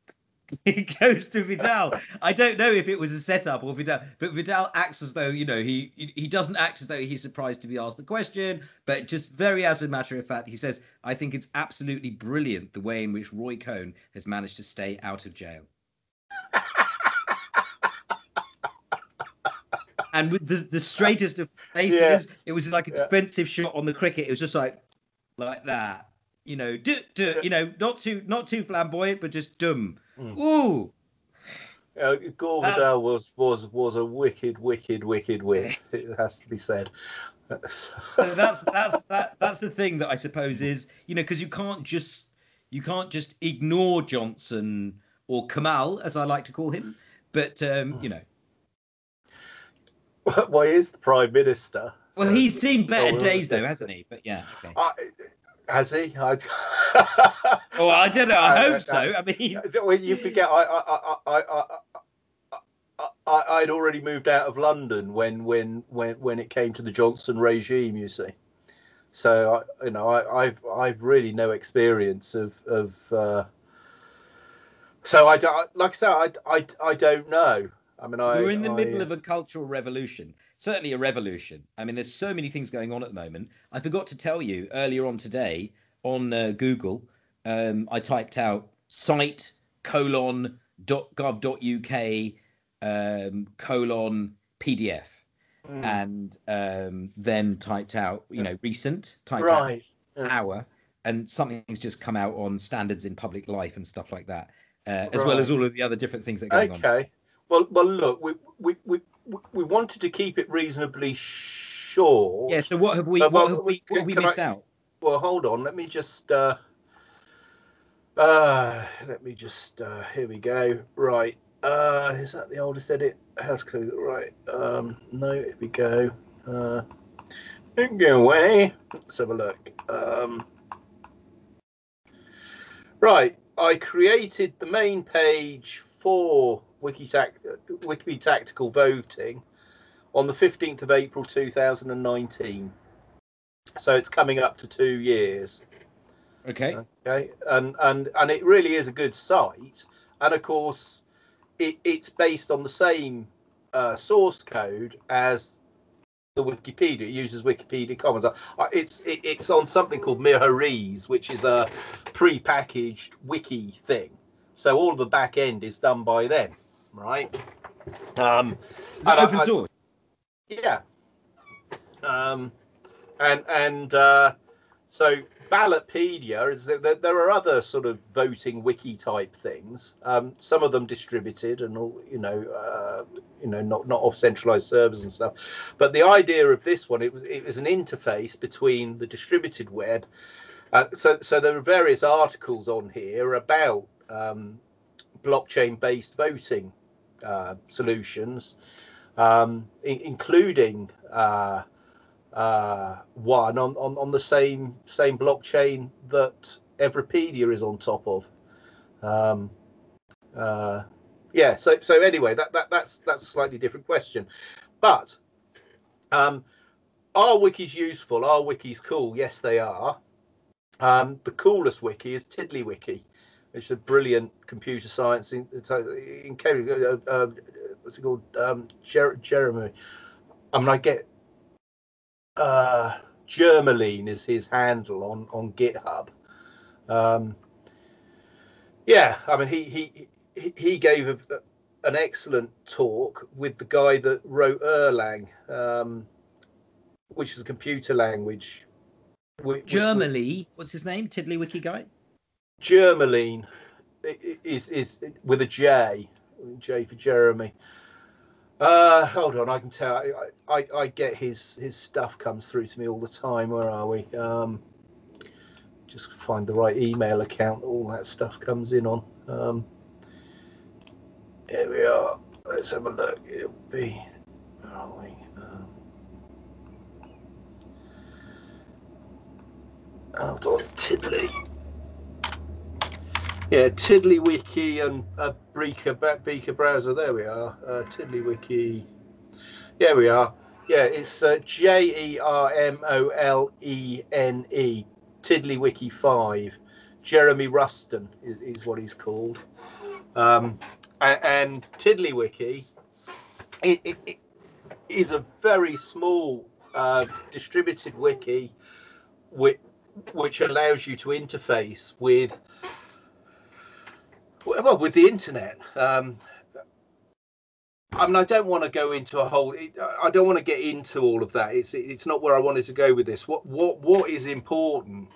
He goes to Vidal. I don't know if it was a setup or Vidal, but Vidal acts as though you know he he doesn't act as though he's surprised to be asked the question, but just very as a matter of fact, he says, "I think it's absolutely brilliant the way in which Roy Cohn has managed to stay out of jail." And with the, the straightest of faces, Yes. it was like Yeah. expensive shot on the cricket. It was just like like that, you know, du, du, you know, not too not too flamboyant, but just dumb. Mm. Ooh, Uh, Gore Vidal was was was a wicked, wicked, wicked win. It has to be said. So that's that's that that's the thing that I suppose is you know because you can't just you can't just ignore Johnson or Kamal as I like to call him, but um, you know, Why is the prime minister? Well, he's uh, seen better oh, days though, hasn't he? But yeah. Okay. I, has he? I... well, I don't know. I uh, hope uh, so. I mean, uh, you forget, I, I, I, I, I, I, would already moved out of London when, when, when, when it came to the Johnson regime. You see, so I, you know, I, I've, I've really no experience of, of. Uh... so I, don't, like I say, I, I, I don't know. I mean, I. we're in the I, middle of a cultural revolution. Certainly a revolution. I mean, there's so many things going on at the moment. I forgot to tell you earlier on today on uh, Google, um, I typed out site colon dot gov dot uk um, colon PDF Mm, and um, then typed out, you know, recent, typed right. out hour, and something's just come out on standards in public life and stuff like that, uh, as well as all of the other different things that are going on. Okay. Well, well, look, we, we, we, we wanted to keep it reasonably short. Yeah. So what have we? Uh, well, what have we? What have we can I- missed out? Well, hold on. Let me just. Uh, uh, let me just. Uh, here we go. Right. Uh, is that the oldest edit? How to close it? Right. Um, no. Here we go. Uh, don't go away. Let's have a look. Um, right. I created the main page for Wiki Tactical Voting on the 15th of April 2019. So it's coming up to two years. Okay. Okay, and and and it really is a good site, and of course, it, it's based on the same uh, source code as the Wikipedia. It uses Wikipedia Commons. Uh, It's it, it's on something called Miraheze, which is a pre-packaged wiki thing. So all of the back end is done by them, right? Um, Is that open I- source? yeah. Um, and and uh, so Ballotpedia is there, there, there are other sort of voting wiki type things. Um, some of them distributed and all, you know, uh, you know, not not off centralized servers and stuff. But the idea of this one, it was it was an interface between the distributed web. Uh, so so there are various articles on here about um, blockchain based voting uh, solutions um, i- including uh, uh, one on, on, on the same same blockchain that Everipedia is on top of. Um, uh, yeah. So so anyway, that, that that's that's a slightly different question, but um, are wikis useful? Are wikis cool? Yes, they are. Um, the coolest wiki is TiddlyWiki, is a brilliant computer science in, it's, in Cambridge. Uh, uh, what's it called? Um, Jer- Jeremy. I mean, I get uh, Jermolene is his handle on on GitHub. Um, yeah, I mean, he he he, he gave a, an excellent talk with the guy that wrote Erlang, um, which is a computer language. Germany, what's his name? Tiddlywiki guy. Jermolene is is with a J, J for Jeremy. Uh, hold on, I can tell. I, I, I get his his stuff comes through to me all the time. Where are we? Um, just find the right email account. All that stuff comes in on. Um, here we are. Let's have a look. It'll be. Where are we? Um, hold on, Tiddly. Yeah, Tiddlywiki and a Beaker, Beaker browser. There we are. Uh, Tiddlywiki. Yeah, we are. Yeah, it's uh, J E R M O L E N E. Tiddlywiki five. Jeremy Ruston is, is what he's called. Um, and, and Tiddlywiki it, it, it is a very small uh, distributed wiki which, which allows you to interface with well with the internet um, I mean, I don't want to go into a whole. I don't want to get into all of that. It's it's not where I wanted to go with this. What what what is important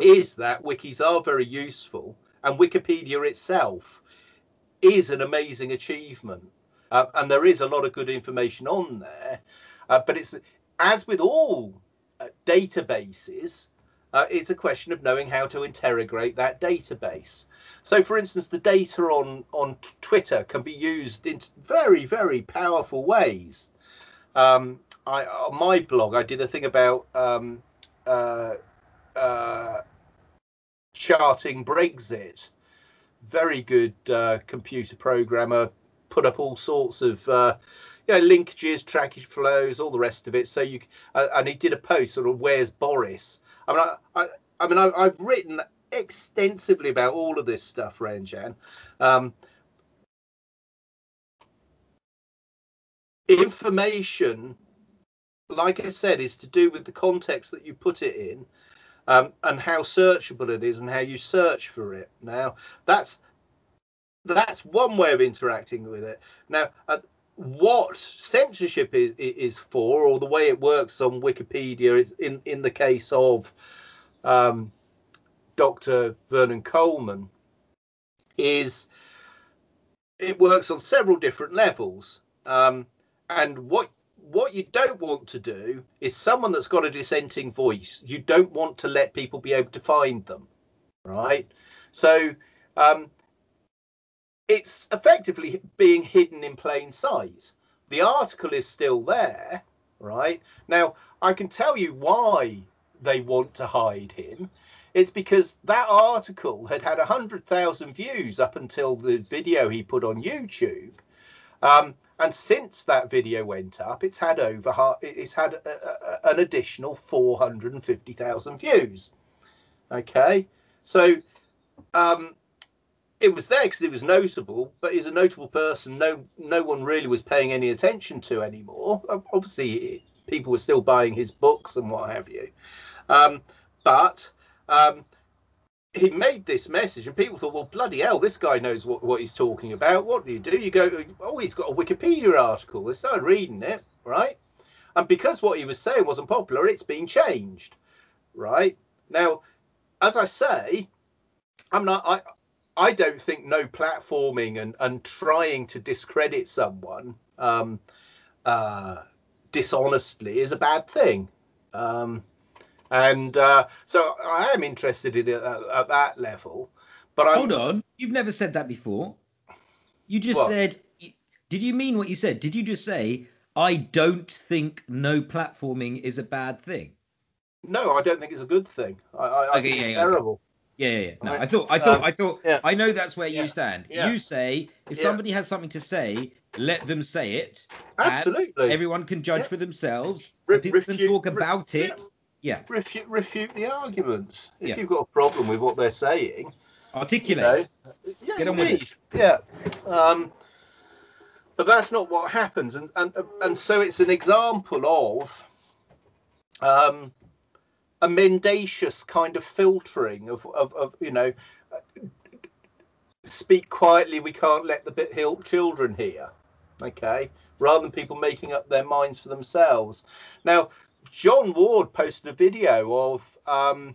is that wikis are very useful, and Wikipedia itself is an amazing achievement, uh, and there is a lot of good information on there. Uh, but it's as with all uh, databases, uh, it's a question of knowing how to interrogate that database. So, for instance, the data on on Twitter can be used in very very powerful ways. Um, I on my blog I did a thing about um, uh, uh, charting Brexit. Very good uh, computer programmer put up all sorts of uh, you know linkages, trackage flows, all the rest of it. So you uh, and he did a post sort of where's Boris. I mean, I, I, I mean, I, I've written extensively about all of this stuff, Ranjan. Um, information, like I said, is to do with the context that you put it in. Um, and how searchable it is and how you search for it. Now, that's that's one way of interacting with it. Now, uh, what censorship is is for, or the way it works on Wikipedia, is in in the case of um, Dr. Vernon Coleman is it works on several different levels. Um, and what what you don't want to do is someone that's got a dissenting voice. You don't want to let people be able to find them, right? So um, it's effectively being hidden in plain sight. The article is still there, right? Now I can tell you why they want to hide him it's because that article had had 100,000 views up until the video he put on YouTube. Um, and since that video went up, it's had over it's had a, a, an additional 450,000 views. Okay, so um, it was there because it was notable, but he's a notable person. No, no one really was paying any attention to anymore. Obviously, people were still buying his books and what have you. Um, but um, he made this message, and people thought, well, bloody hell, this guy knows what, what he's talking about. What do you do? You go, oh, he's got a Wikipedia article. They started reading it, right? And because what he was saying wasn't popular, it's been changed, right? Now, as I say, I'm not, I, I don't think no platforming and, and trying to discredit someone um, uh, dishonestly is a bad thing. Um, and uh, so I am interested in it at, at that level. But I'm, hold on, you've never said that before. You just what? said. Did you mean what you said? Did you just say I don't think no platforming is a bad thing? No, I don't think it's a good thing. I, I, I think yeah, it's yeah, terrible. Okay. Yeah, yeah, yeah. No, I thought, I thought, um, I thought. Yeah. I know that's where you stand. You say if somebody has something to say, let them say it. Absolutely. Everyone can judge for themselves. Re- people can talk about re- it yeah refute refute the arguments if yeah. you've got a problem with what they're saying articulate you know, yeah, get on with it yeah um, but that's not what happens and and and so it's an example of um, a mendacious kind of filtering of, of, of you know speak quietly. We can't let the bit hill children hear. Okay, rather than people making up their minds for themselves. Now, Jon Ward posted a video of um,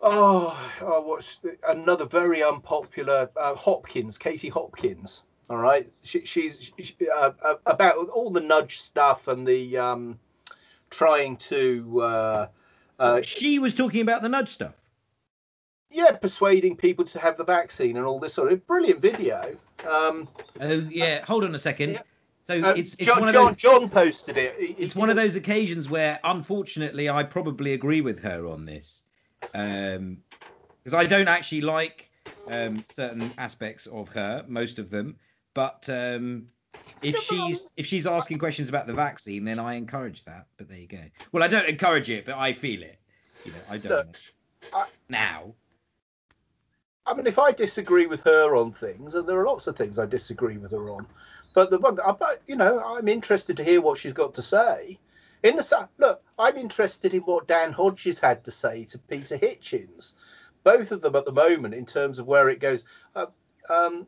oh, oh what's another very unpopular uh, Hopkins, Katie Hopkins. All right, she, she's she, uh, uh, about all the nudge stuff and the um, trying to. Uh, uh, she was talking about the nudge stuff. Yeah, persuading people to have the vaccine and all this sort of brilliant video. Um, oh yeah, hold on a second. Yeah. So uh, it's, it's John, one of John, those, John posted it. It's one of those occasions where, unfortunately, I probably agree with her on this, because um, I don't actually like um, certain aspects of her, most of them. But um, if she's if she's asking questions about the vaccine, then I encourage that. But there you go. Well, I don't encourage it, but I feel it. You know, I don't. Look, I, now. I mean, if I disagree with her on things, and there are lots of things I disagree with her on, but the one, but you know, I'm interested to hear what she's got to say. In the look, I'm interested in what Dan Hodges had to say to Peter Hitchens. Both of them at the moment, in terms of where it goes. Uh, um,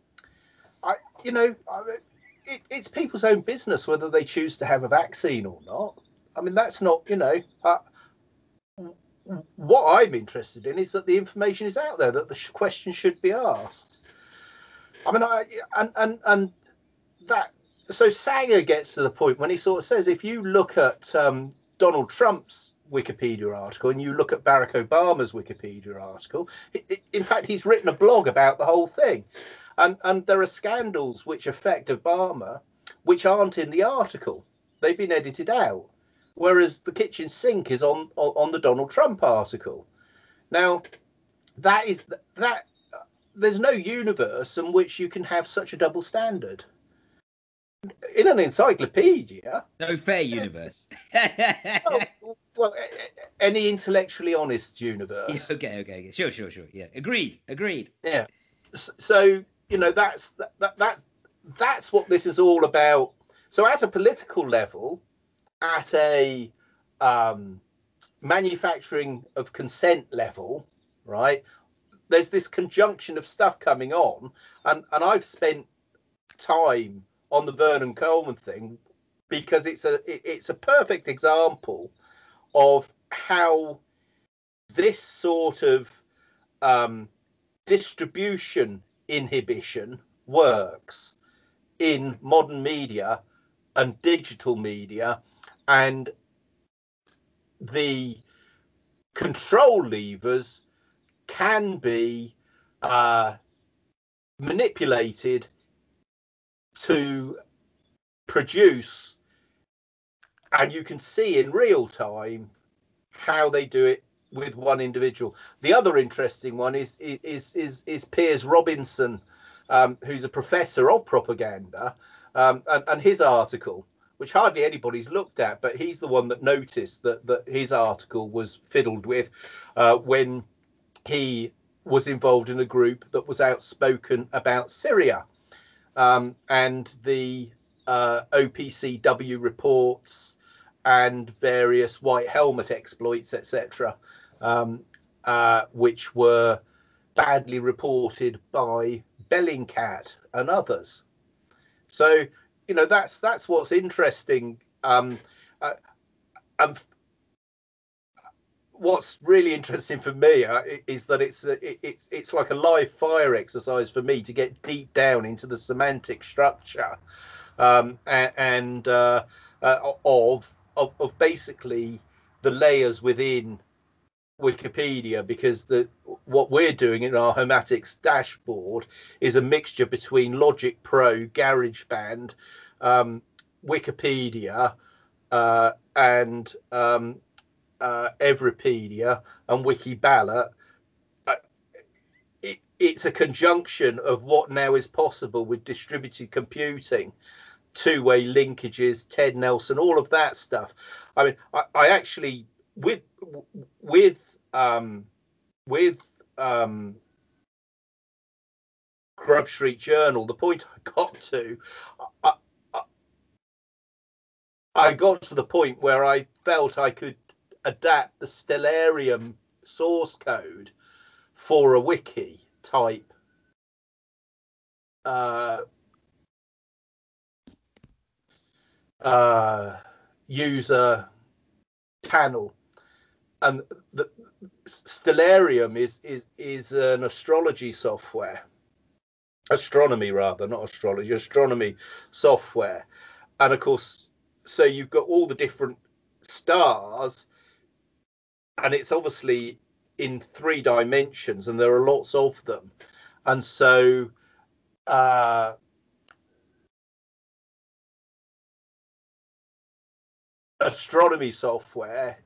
I, you know, I, it, it's people's own business whether they choose to have a vaccine or not. I mean, that's not, you know, uh, what I'm interested in is that the information is out there that the question should be asked. I mean, I and and and that so Sanger gets to the point when he sort of says if you look at um, Donald Trump's Wikipedia article and you look at Barack Obama's Wikipedia article, it, it, in fact, he's written a blog about the whole thing, and and there are scandals which affect Obama which aren't in the article; they've been edited out whereas the kitchen sink is on on the Donald Trump article. Now, that is that. There's no universe in which you can have such a double standard. In an encyclopedia, no fair universe. well, well, any intellectually honest universe. Yeah, okay, okay, okay, sure, sure, sure. Yeah, agreed, agreed. Yeah. So you know that's that, that that's that's what this is all about. So at a political level, at a um, manufacturing of consent level, right? There's this conjunction of stuff coming on, and and I've spent time on the Vernon Coleman thing because it's a it's a perfect example of how this sort of um, distribution inhibition works in modern media and digital media and the control levers can be uh, manipulated to produce and you can see in real time how they do it with one individual. The other interesting one is is is is piers robinson um, who's a professor of propaganda um, and, and his article which hardly anybody's looked at, but he's the one that noticed that that his article was fiddled with uh, when he was involved in a group that was outspoken about Syria, um, and the uh, OPCW reports and various white helmet exploits, etc., um, uh, which were badly reported by Bellingcat and others. So you know that's that's what's interesting um uh, and what's really interesting for me uh, is that it's uh, it's it's like a live fire exercise for me to get deep down into the semantic structure um, and, uh, uh, of, of of basically the layers within Wikipedia because the what we're doing in our Homatics dashboard is a mixture between Logic Pro, GarageBand, um, Wikipedia, uh, and um, uh, and Wikiballot. Uh, it, it's a conjunction of what now is possible with distributed computing, two-way linkages, Ted Nelson, all of that stuff. I mean, I, I actually with with um, with um, Grub Street Journal, the point I got to, I, I, I got to the point where I felt I could adapt the Stellarium source code for a wiki type uh, uh, user panel, and the Stellarium is is is an astrology software, astronomy rather, not astrology, astronomy software, and of course, so you've got all the different stars, and it's obviously in three dimensions, and there are lots of them, and so. Uh, astronomy software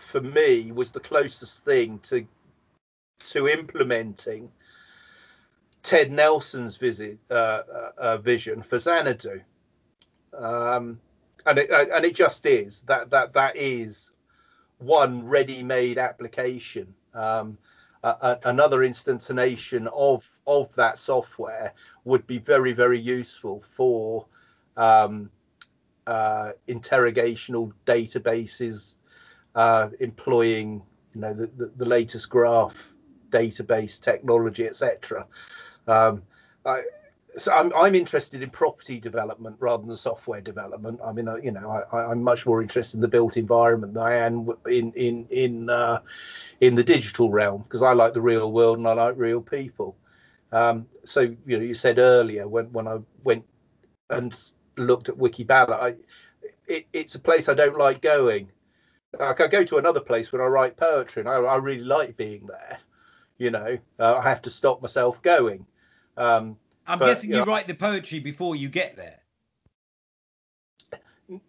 for me was the closest thing to to implementing Ted Nelson's visit uh, uh, uh vision for Xanadu, um, and it uh, and it just is that that that is one ready-made application. Um, another instantiation of of that software would be very very useful for um, uh, interrogational databases uh, employing you know the, the, the, latest graph database technology etc um, so I'm, I'm interested in property development rather than software development i mean you know I, i'm much more interested in the built environment than i am in in in uh, in the digital realm because i like the real world and i like real people um, so you know you said earlier when when i went and looked at wikibala I, it, it's a place i don't like going like I go to another place when I write poetry, and I, I really like being there. You know, uh, I have to stop myself going. Um, I'm but, guessing you, know, write the poetry before you get there.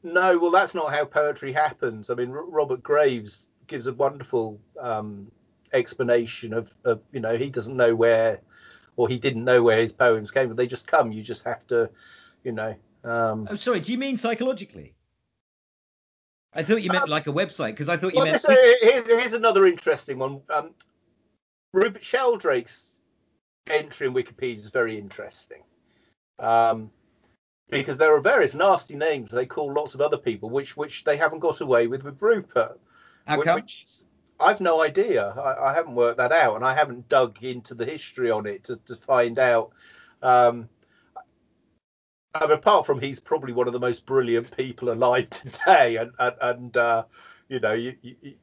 No, well, that's not how poetry happens. I mean, R- Robert Graves gives a wonderful um, explanation of, of, you know, he doesn't know where, or he didn't know where his poems came, but they just come. You just have to, you know. Um, I'm sorry. Do you mean psychologically? I thought you meant um, like a website because I thought you well, meant. here's, here's another interesting one. Um, Rupert Sheldrake's entry in Wikipedia is very interesting um, because there are various nasty names they call lots of other people, which which they haven't got away with with Rupert. How come? Which is, I've no idea. I, I, haven't worked that out, and I haven't dug into the history on it to, to find out. Um, I mean, apart from he's probably one of the most brilliant people alive today, and and, and uh, you know, you, you,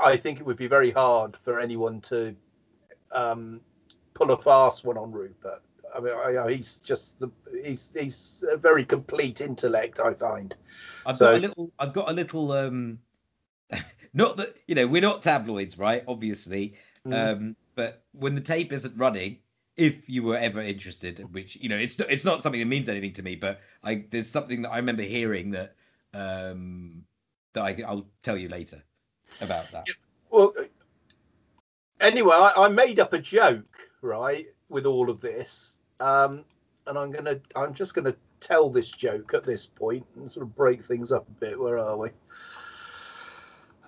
I think it would be very hard for anyone to um, pull a fast one on Rupert. I mean, I, he's just the he's he's a very complete intellect. I find. I've so, got a little. I've got a little. um Not that you know we're not tabloids, right? Obviously, mm. um, but when the tape isn't running, if you were ever interested, which you know, it's it's not something that means anything to me, but I there's something that I remember hearing that um, that I, I'll tell you later about that. Well, anyway, I, I made up a joke, right, with all of this, um, and I'm gonna I'm just gonna tell this joke at this point and sort of break things up a bit. Where are we?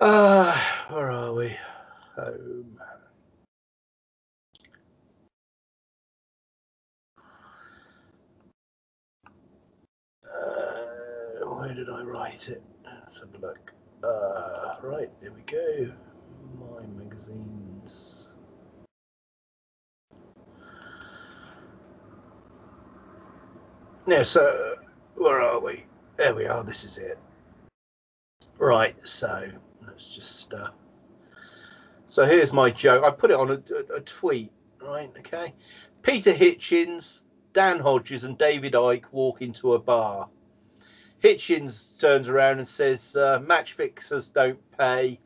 Uh, where are we? Home. where did I write it? Let's have a look. Uh, right, there we go. My magazines. Now, so where are we? There we are. This is it. Right, so let's just. Uh, so here's my joke. I put it on a, a, tweet, right? Okay. Peter Hitchens, Dan Hodges, and David Icke walk into a bar. Hitchens turns around and says, uh, match fixers don't pay.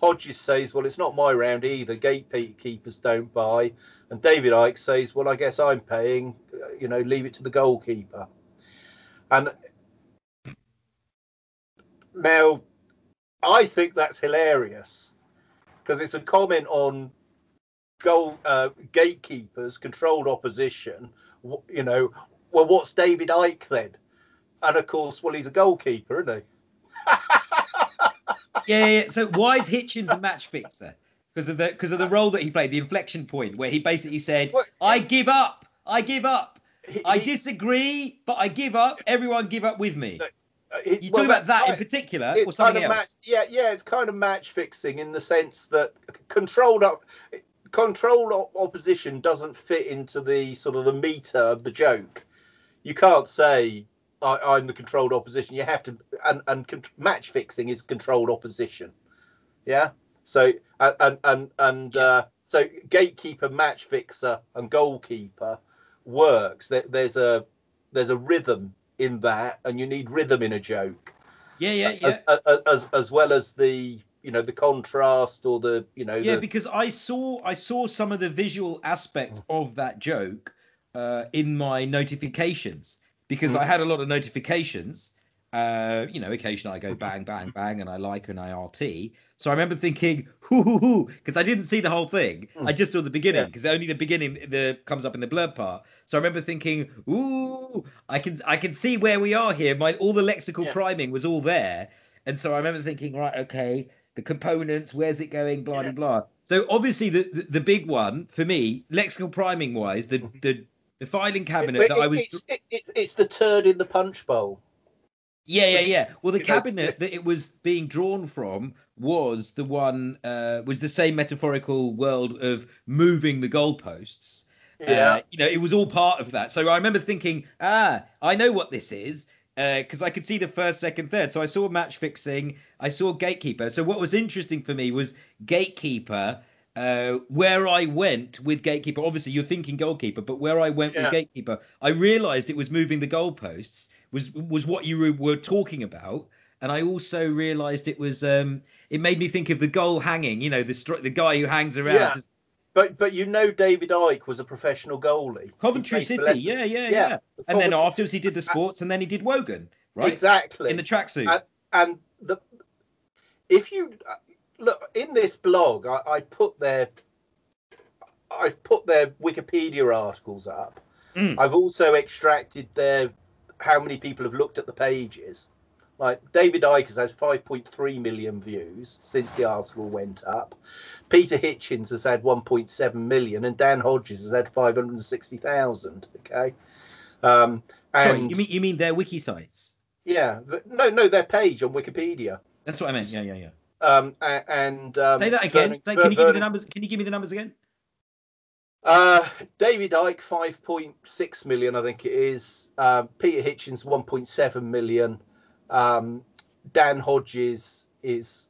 Hodges says, well, it's not my round either. Gatekeepers don't buy. And David Icke says, well, I guess I'm paying. You know, leave it to the goalkeeper. And now, I think that's hilarious because it's a comment on goal uh, gatekeepers, controlled opposition. You know, well, what's David Icke then? And of course, well, he's a goalkeeper, isn't he? yeah, yeah. So why is Hitchens a match fixer? Because of the because of the role that he played, the inflection point where he basically said, "I give up, I give up, he, I disagree, but I give up. Everyone give up with me." Uh, you well, talking about that in particular, or something kind of else? Match, yeah, yeah, it's kind of match fixing in the sense that controlled up controlled op- opposition doesn't fit into the sort of the meter of the joke. You can't say I, I'm the controlled opposition. You have to, and and con- match fixing is controlled opposition. Yeah. So and and and, uh, so gatekeeper, match fixer, and goalkeeper works. There, there's a there's a rhythm in that, and you need rhythm in a joke. Yeah, yeah, yeah. As, as, as, as well as the you know the contrast or the you know yeah the, because i saw i saw some of the visual aspect of that joke uh, in my notifications because i Mm. had a lot of notifications uh, you know occasionally i go bang bang bang and i like and i rt so i remember thinking hoo hoo hoo because i didn't see the whole thing i Mm. just saw the beginning Yeah. because only the beginning the comes up in the blurb part so i remember thinking ooh i can i can see where we are here my all the lexical Yeah. priming was all there and so i remember thinking right okay the components, where's it going, blah Yeah. blah blah. So obviously the, the the big one for me, lexical priming wise, the Mhm. the the filing cabinet But that I was it's, it, it, it's the turd in the punch bowl. yeah yeah yeah. Well, the you know, cabinet that it was being drawn from was the one uh was the same metaphorical world of moving the goalposts. Uh, you know, it was all part of that. So I remember thinking, ah, I know what this is because I could see the first, second, third. So I saw match fixing, I saw gatekeeper. So what was interesting for me was gatekeeper. Uh, where I went with gatekeeper, obviously you're thinking goalkeeper, but where I went Yeah. with gatekeeper, I realised it was moving the goalposts was was what you were, talking about, and I also realised it was um, it made me think of the goal hanging, you know, the stri- the guy who hangs around. Yeah. But but you know David Icke was a professional goalie. Coventry City, yeah, yeah, Yeah. yeah. And then afterwards, he did the sports, and then he did Wogan, right? Exactly. In the tracksuit. And- and the if you look in this blog, I, I put their I've put their Wikipedia articles up. Mm. I've also extracted their how many people have looked at the pages. Like David Icke has had 5.3 million views since the article went up. Peter Hitchens has had 1.7 million, and Dan Hodges has had 560,000. Okay. Um, and Sorry, you mean you mean their wiki sites? yeah, no, no, their page on Wikipedia. That's what I meant. Yeah, yeah, yeah. Um, and um, Say that again. Vernon- Say, can you give me the numbers? Can you give me the numbers again? Uh, David Icke, 5.6 million, I think it is. Um, Peter Hitchens, 1.7 million. Um, Dan Hodges is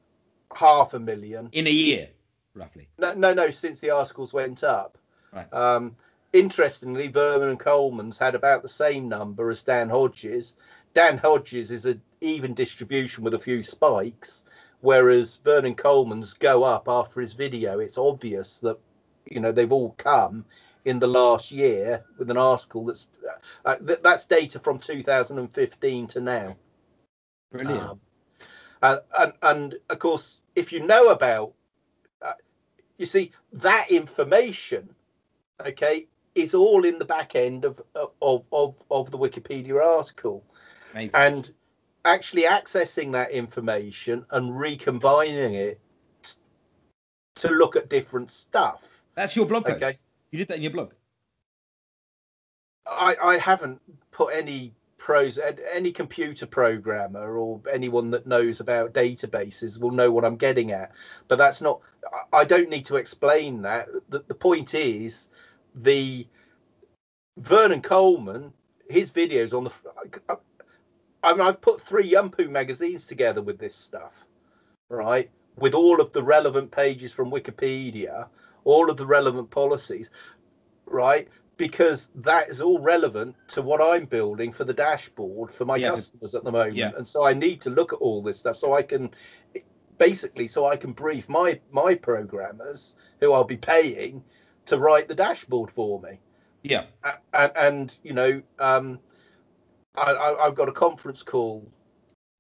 half a million. In a year, roughly. No, no, no, since the articles went up. Right. Um, interestingly, Vernon and Coleman's had about the same number as Dan Hodges. Dan Hodges is an even distribution with a few spikes, whereas Vernon Coleman's go up after his video. It's obvious that you know they've all come in the last year with an article that's uh, th- that's data from 2015 to now. Brilliant. Um, and, and and of course, if you know about, uh, you see that information, okay, is all in the back end of of of, of the Wikipedia article, Amazing. and actually accessing that information and recombining it to look at different stuff. That's your blog post. Okay, You did that in your blog. I I haven't put any pros any computer programmer or anyone that knows about databases will know what I'm getting at but that's not I- don't need to explain that the, the point is the Vernon Coleman his videos on the I, mean I've put three Yumpu magazines together with this stuff right with all of the relevant pages from Wikipedia all of the relevant policies right because that is all relevant to what I'm building for the dashboard for my Yeah, customers at the moment. yeah. And so I need to look at all this stuff so I can basically so I can brief my my programmers who I'll be paying to write the dashboard for me. Yeah. And, and you know, um, I, I've got a conference call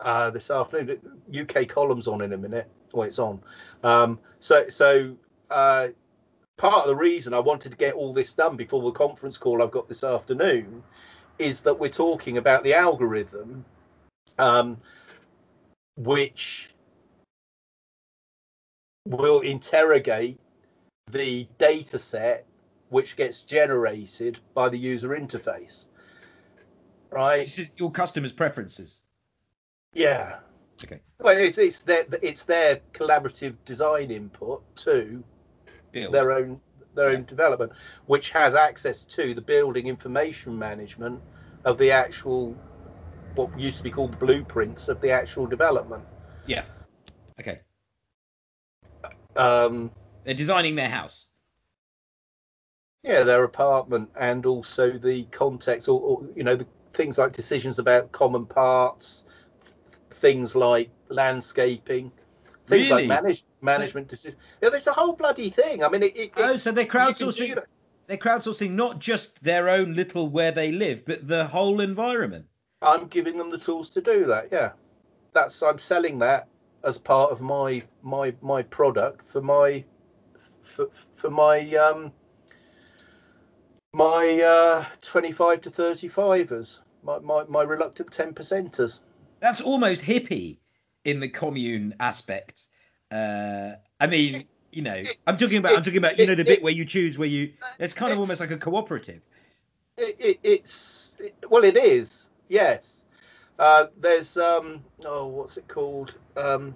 uh, this afternoon. UK columns on in a minute. Well, it's on. Um, so so uh, part of the reason I wanted to get all this done before the conference call I've got this afternoon is that we're talking about the algorithm, um, which will interrogate the data set which gets generated by the user interface. Right? This is your customers' preferences. Yeah. Okay. Well, it's it's their it's their collaborative design input to Build. their own their own development, which has access to the building information management of the actual what used to be called blueprints of the actual development. Yeah. Okay. Um, They're designing their house. yeah, their apartment and also the context, or, or you know, the things like decisions about common parts, things like landscaping, things Really? like manage, management decisions. Yeah, there's a whole bloody thing. I mean, it, it, Oh, so they're you can do crowdsourcing. They're crowdsourcing not just their own little where they live, but the whole environment. I'm giving them the tools to do that. Yeah, that's I'm selling that as part of my my my product for my for, for my um my uh 25 to 35ers my, my my reluctant 10 percenters That's almost hippie in the commune aspect. Uh, I mean, you know, I'm talking about. I'm talking about. You know, the bit where you choose where you. It's kind of It's- almost like a cooperative. it, it, it's it, well it is yes uh there's um oh what's it called um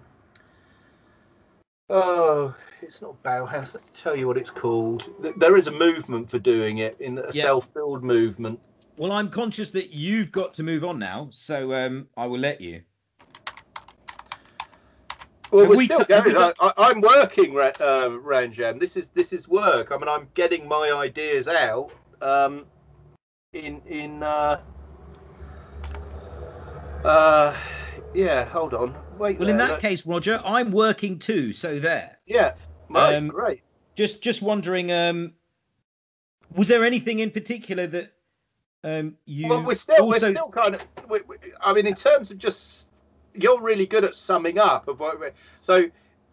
oh it's not bauhaus. Let me tell you what it's called. There is a movement for doing it in a Yeah. self-build movement. Well, I'm conscious that you've got to move on now, so um, I will let you. well we're we still t- going. I, I, i'm working uh, Ranjan this is this is work. I mean i'm getting my ideas out um in in uh uh yeah hold on wait Well, in that case, Roger, I'm working too, so there. Yeah, right, Um, great. Just, just wondering, um, was there anything in particular that um, you Well, we're still, also? we're still kind of. We, we, I mean, in terms of just, you're really good at summing up of what. so,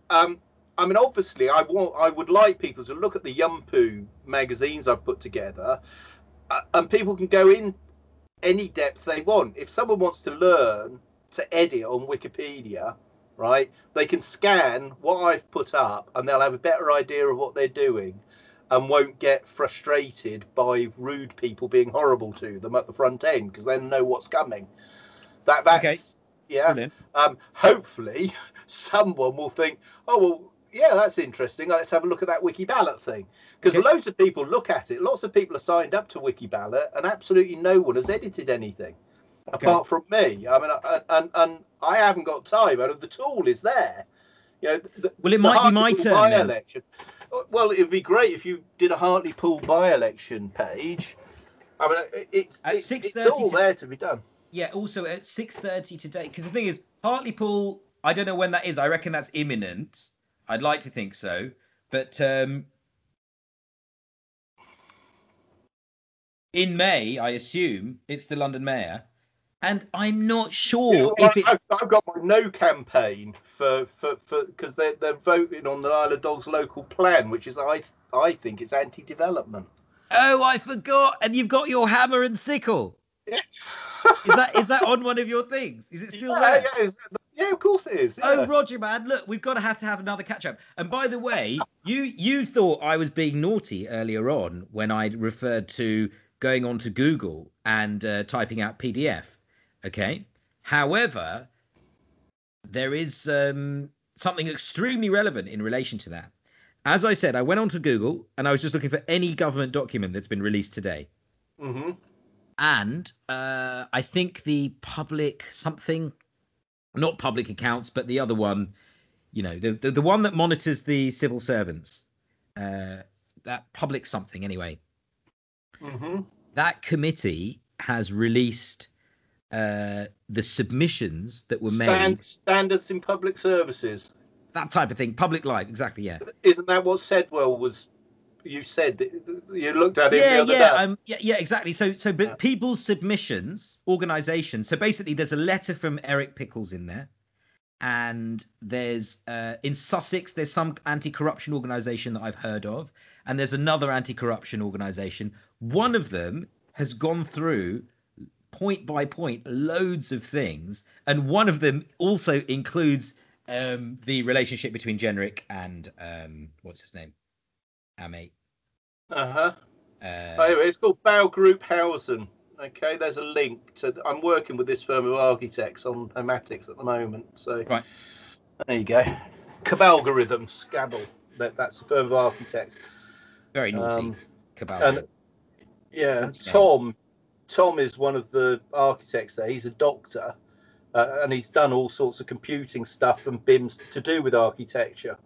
um, I mean, obviously, I want, I would like people to look at the Yumpu magazines I've put together, uh, and people can go in any depth they want. If someone wants to learn to edit on Wikipedia, right, they can scan what I've put up, and they'll have a better idea of what they're doing. and won't get frustrated by rude people being horrible to them at the front end because they know what's coming. That that's Okay. yeah. Um, hopefully, someone will think, oh well, yeah, that's interesting. Let's have a look at that wiki ballot thing because Okay. loads of people look at it. Lots of people are signed up to wiki ballot, and absolutely no one has edited anything apart from me. I mean, I- and and I haven't got time. And the tool is there. You know, the, Well, it might be my turn then. by-election. Well, it'd be great if you did a Hartley Hartlepool by-election page. I mean, it's At it's, it's all to- there to be done. Yeah. Also at six thirty today, because the thing is, Hartley Hartlepool. I don't know when that is. I reckon that's imminent. I'd like to think so, but um, in May, I assume it's the London Mayor, and I'm not sure Yeah, well, if it's. I, I've got my no campaign for for for because they're they're voting on the Isle of Dogs local plan, which is I I think it's anti-development. Oh, I forgot. And you've got your hammer and sickle. Yeah. Is that is that on one of your things? Is it still yeah, there? yeah, is- yeah, of course it is. Oh. Roger, man, look, we've got to have to have another catch up. And by the way, you you thought I was being naughty earlier on when I referred to going on to Google and uh, typing out PDF. Okay. However, there is um, something extremely relevant in relation to that. As I said, I went onto Google and I was just looking for any government document that's been released today. hmm and uh, I think the public something, not public accounts, but the other one, you know, the the, the one that monitors the civil servants, uh, that public something anyway. hmm That committee has released uh, the submissions that were made, standards in public services. that type of thing, public life, exactly, yeah. Isn't that what Sedwill was? You said you looked at him yeah, the other yeah, day. um, yeah, yeah, exactly. So, so, but Yeah. people's submissions, organisations. So basically, there's a letter from Eric Pickles in there, and there's uh, in Sussex, there's some anti-corruption organisation that I've heard of, and there's another anti-corruption organisation. One of them has gone through point by point loads of things, and one of them also includes um, the relationship between Jenrick and um, what's his name, our. Uh-huh. Uh, Anyway, it's called Bow Group Hausen. Okay, there's a link to. I'm working with this firm of architects on Homatics at the moment. So Right. there you go. Cabalgorithm, Scabble. That, that's a firm of architects. Very naughty. Um, Cabal. and Yeah. Tom. Tom is one of the architects there. He's a doctor, uh, and he's done all sorts of computing stuff and BIMs to do with architecture.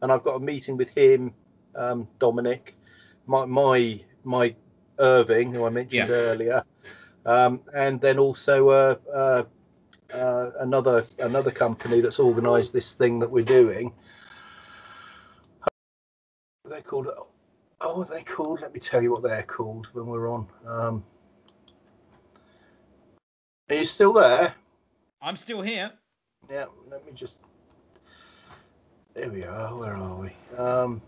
And I've got a meeting with him, um, Dominic, my my my Irving, who I mentioned Yeah. earlier, um, and then also uh, uh, uh, another another company that's organised this thing that we're doing. They're called. Oh, what are they called? Let me tell you what they're called when we're on. Um, are you still there? I'm still here. Yeah. Let me just. There we are. Where are we? Um,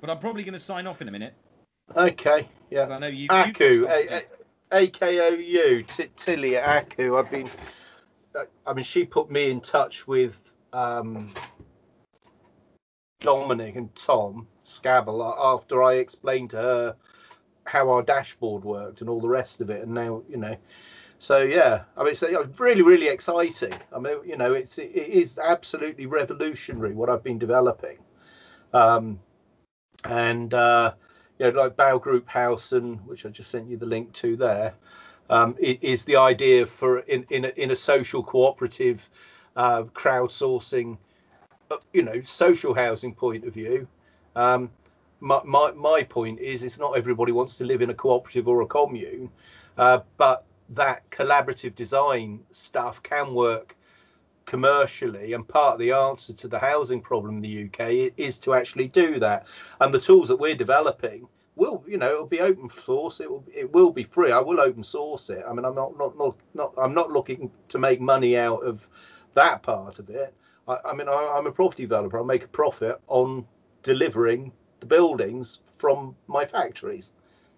But I'm probably going to sign off in a minute okay. Yeah. I know you. Akou, A- A- AKOU, Tilly Akou. I've been, I mean, she put me in touch with um, Dominic and Tom Scabble after I explained to her how our dashboard worked and all the rest of it. And now, you know, so yeah, I mean, it's really, really exciting. I mean, you know, it's it is absolutely revolutionary what I've been developing. Um, and uh, you know, like Bow Group House, and which I just sent you the link to there, um, is the idea for in in a, in a social cooperative, uh, crowdsourcing, uh, you know, social housing point of view. Um, my, my my point is, it's not everybody wants to live in a cooperative or a commune, uh, but that collaborative design stuff can work commercially and part of the answer to the housing problem in the UK is to actually do that. And the tools that we're developing will you know it'll be open source it will it will be free. I will open source it. I mean i'm not not not, not i'm not looking to make money out of that part of it. I, I mean I, i'm a property developer. I make a profit on delivering the buildings from my factories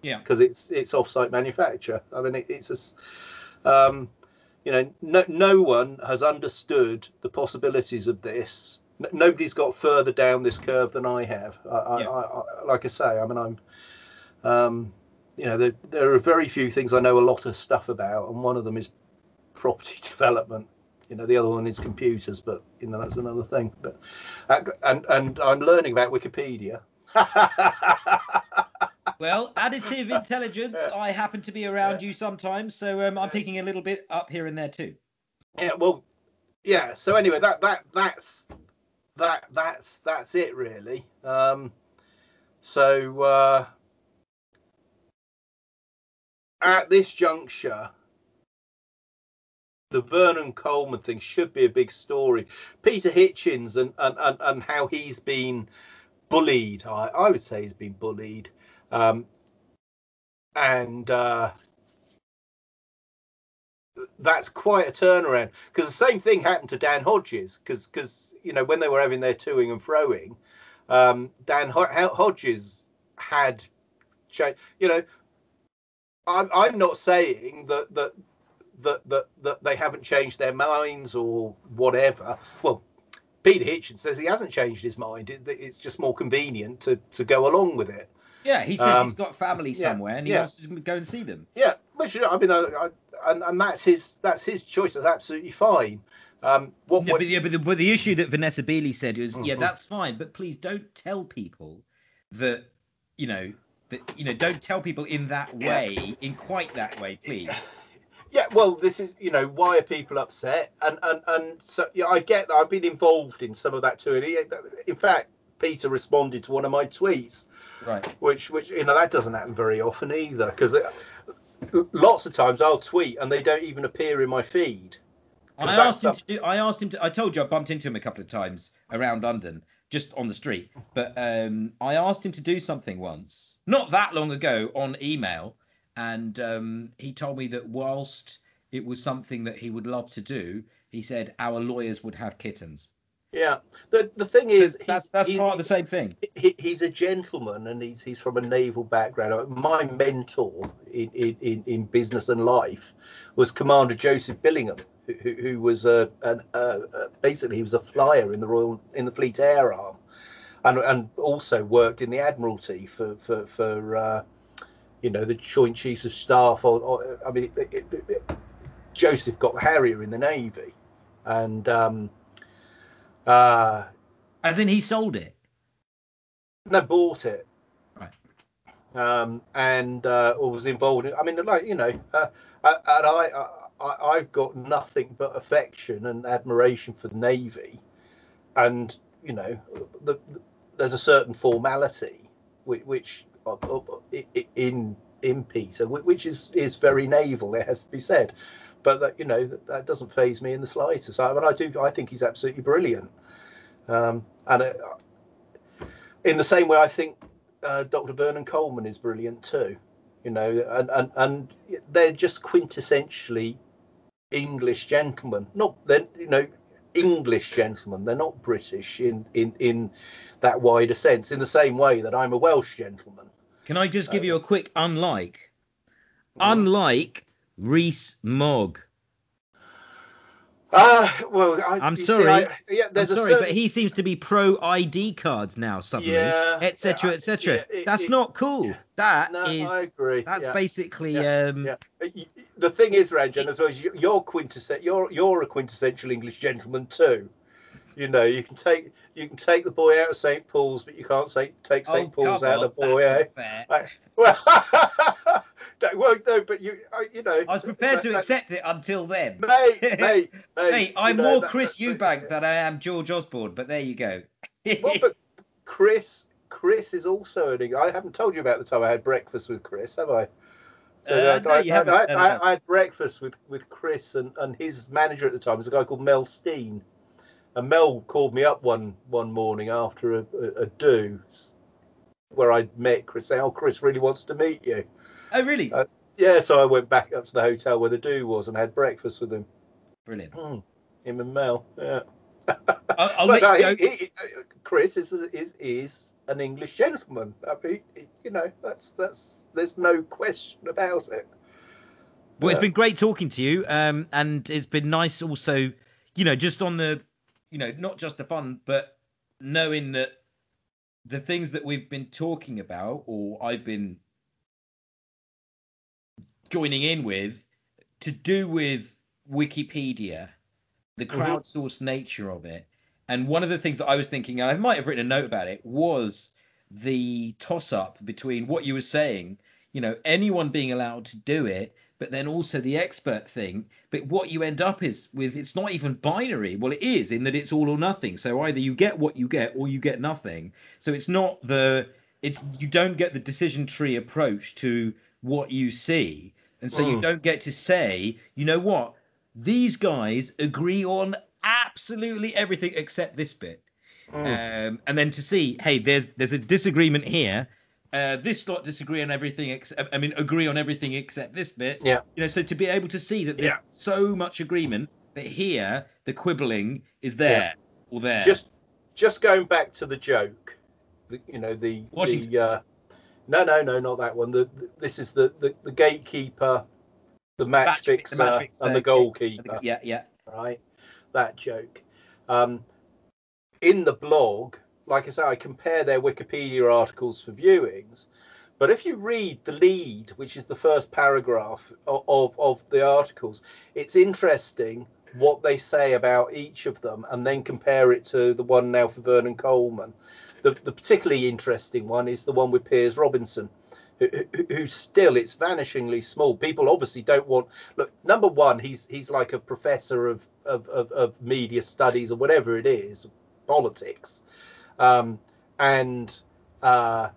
Yeah. because it's it's off-site manufacture. I mean it, it's a um you know no, no one has understood the possibilities of this. N- nobody's got further down this curve than i have. I, I, Yeah. I, I like i say i mean i'm um you know there, there are very few things i know a lot of stuff about and one of them is property development. You know the other one is computers but you know that's another thing. But and and i'm learning about wikipedia Well, additive intelligence. I happen to be around you sometimes, so um, I'm picking a little bit up here and there too. yeah well yeah so anyway that that that's that that's that's it really um so uh at this juncture the vernon coleman thing should be a big story peter hitchens and and and, and how he's been bullied I, I would say he's been bullied um and uh that's quite a turnaround because the same thing happened to Dan Hodges because because you know when they were having their toing and froing, um, Dan Ho- Ho- Hodges had changed. You know, I'm I'm not saying that that that that that they haven't changed their minds or whatever. Well. Peter Hitchens says he hasn't changed his mind. It, it's just more convenient to, to go along with it. Yeah, he says Um, he's got family yeah, somewhere and he yeah. wants to go and see them. Yeah, which I mean, I, I, and and that's his that's his choice. That's absolutely fine. Um, what, Yeah, what but, yeah, but, the, but the issue that Vanessa Beeley said was, yeah, Mhm. that's fine, but please don't tell people that, you know, that you know, don't tell people in that Yeah. way, in quite that way, please. Yeah, well, this is you know why are people upset, and and and so yeah, I get that. I've been involved in some of that too. In fact, Peter responded to one of my tweets, Right. which which you know that doesn't happen very often either, because lots of times I'll tweet and they don't even appear in my feed. I 'Cause that's asked him to do. I asked him to. I told you I bumped into him a couple of times around London, just on the street. But um, I asked him to do something once, not that long ago, on email, and um, he told me that whilst it was something that he would love to do, he said our lawyers would have kittens. Yeah, the the thing is, that's that's part of the same thing. he, he's a gentleman and he's he's from a naval background. My mentor in in, in, in business and life was Commander Joseph Billingham, who, who, who was a, an, uh, uh, basically he was a flyer in the Royal in the Fleet Air Arm, and and also worked in the Admiralty for for for uh, you know the Joint Chiefs of Staff. Or, or I mean, it, it, it, Joseph got the Harrier in the Navy, and um, uh, As in, he sold it. no bought it. Right. Um, and uh, or was involved in. I mean, like you know, uh, and I, I I've got nothing but affection and admiration for the navy, and you know, the, the, there's a certain formality which, which uh, uh, in in Peter, which is is very naval. It has to be said, but that you know that, that doesn't phase me in the slightest. I, mean, I do. I think he's absolutely brilliant, um, and it, in the same way, I think uh, Dr. Vernon Coleman is brilliant too. You know, and, and and they're just quintessentially English gentlemen. Not then, you know, English gentlemen. They're not British in in in that wider sense. In the same way that I'm a Welsh gentleman. Can I just give you a quick unlike? Unlike Rees Mogg. Uh, well, I, I'm sorry. See, I, yeah, I'm sorry, certain... but he seems to be pro ID cards now suddenly, etc., yeah, etc. Et yeah, that's not cool. Yeah. That no, is, I agree. That's basically. Um, the thing is, Ranjan, as well as you're quintessential, you're you're a quintessential English gentleman too. You know, you can take you can take the boy out of St Paul's, but you can't say, take St oh, Paul's out of the boy. Eh? Well, no, well, no, but you, uh, you know, I was prepared that, to accept it until then. Mate, mate, mate, mate I'm more Chris Eubank than I am George Osborne, but there you go. well, but Chris, Chris is also an. I haven't told you about the time I had breakfast with Chris, have I? Uh, no, I, I, I, I, had breakfast with, with Chris and, and his manager at the time was a guy called Mel Steen. And Mel called me up one one morning after a, a, a do where I'd met Chris. Saying, "Oh, Chris really wants to meet you." Oh, really? Uh, yeah. So I went back up to the hotel where the do was and had breakfast with him. Brilliant. Mm, him and Mel. Yeah. I'll, I'll but, uh, he, he, Chris is is is an English gentleman. I mean, you know, that's that's there's no question about it. Well, it's been great talking to you, um, and it's been nice also, you know, just on the, you know, not just the fun, but knowing that the things that we've been talking about, or I've been joining in with to do with Wikipedia, the mm-hmm. crowdsourced mm-hmm. nature of it. And one of the things that I was thinking, and I might have written a note about it, was the toss up between what you were saying, you know, anyone being allowed to do it, but then also the expert thing. But what you end up is with it's not even binary. Well, it is in that it's all or nothing. So either you get what you get or you get nothing. So it's not the it's you don't get the decision tree approach to what you see. And so mm. you don't get to say, you know what, these guys agree on absolutely everything except this bit. Mm. Um, and then to see, hey, there's there's a disagreement here. Uh, this lot disagree on everything except I mean agree on everything except this bit. Yeah. You know, so to be able to see that there's yeah. so much agreement that here the quibbling is there yeah. or there. Just just going back to the joke, you know the Washington. the uh, no, no, no, not that one. The, the this is the, the, the gatekeeper, the match, match fixer, the match fixer, and the goalkeeper. Yeah, yeah. Right, that joke. Um, in the blog, like I say, I compare their Wikipedia articles for viewings. But if you read the lead, which is the first paragraph of, of, of the articles, it's interesting what they say about each of them and then compare it to the one now for Vernon Coleman. The, the particularly interesting one is the one with Piers Robinson, who, who, who still it's vanishingly small. People obviously don't want. Look, number one, he's he's like a professor of of, of, of media studies or whatever it is, politics, um, and. Uh,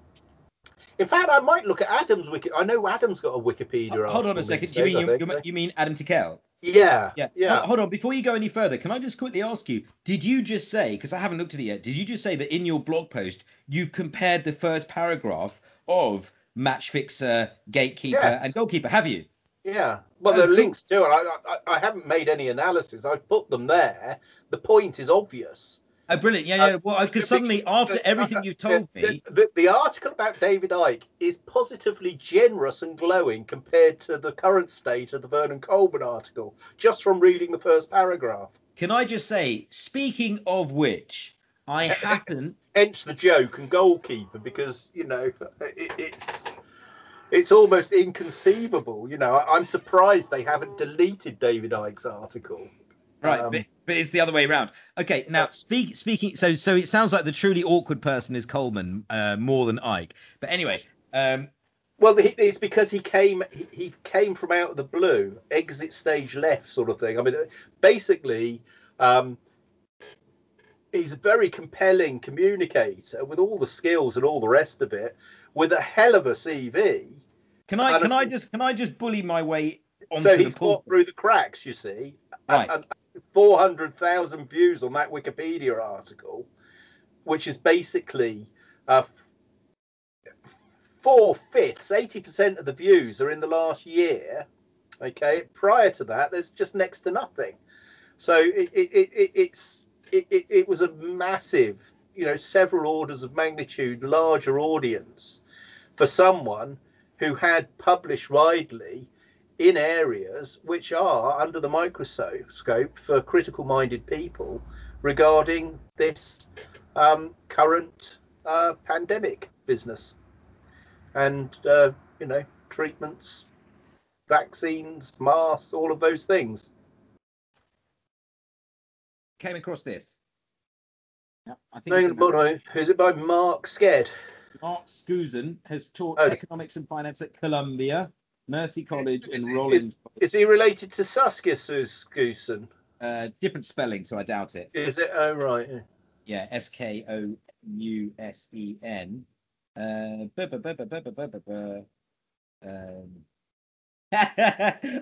in fact, I might look at Adam's wiki. I know Adam's got a Wikipedia. Hold on a second. You mean you, you mean Adam Tickell? Yeah. Yeah. Yeah. Hold on. Before you go any further, can I just quickly ask you, did you just say, because I haven't looked at it yet, did you just say that in your blog post, you've compared the first paragraph of match fixer, gatekeeper, yes. and goalkeeper? Have you? Yeah. Well, oh, the cool. links to it. I, I, I haven't made any analysis. I've put them there. The point is obvious. Oh, brilliant! Yeah, yeah. Well, because suddenly, after everything you've told me, the, the, the, article about David Icke is positively generous and glowing compared to the current state of the Vernon Coleman article, just from reading the first paragraph. Can I just say, speaking of which, I happen. Hence the joke and goalkeeper, because you know it, it's it's almost inconceivable. You know, I'm surprised they haven't deleted David Icke's article. Right, um, but, but it's the other way around. Okay, now speak, speaking. So so it sounds like the truly awkward person is Coleman uh, more than Icke. But anyway, um, Well, it's because he came he, came from out of the blue, exit stage left sort of thing. I mean, basically, um, he's a very compelling communicator with all the skills and all the rest of it, with a hell of a CV. Can I And can I just can I just bully my way onto so the he's pulpit? got through the cracks, you see. Right. And, and 400,000 views on that Wikipedia article, which is basically uh, four fifths, 80% of the views are in the last year. Okay. Prior to that, there's just next to nothing. So it, it, it, it, it's it, it, it was a massive, you know, several orders of magnitude larger audience for someone who had published widely in areas which are under the microscope for critical minded people regarding this um, current uh, pandemic business. And uh, you know treatments vaccines masks all of those things. Came across this. Yeah, I think No, it's in is it by? Mark sked. Mark Skousen has taught Oh. economics and finance at Columbia, Mercy College in Rollins. Is, is, he related to Saskia Sassen? Uh, different spelling, so I doubt it. Is it? Oh, right. Yeah, S K O U S E N.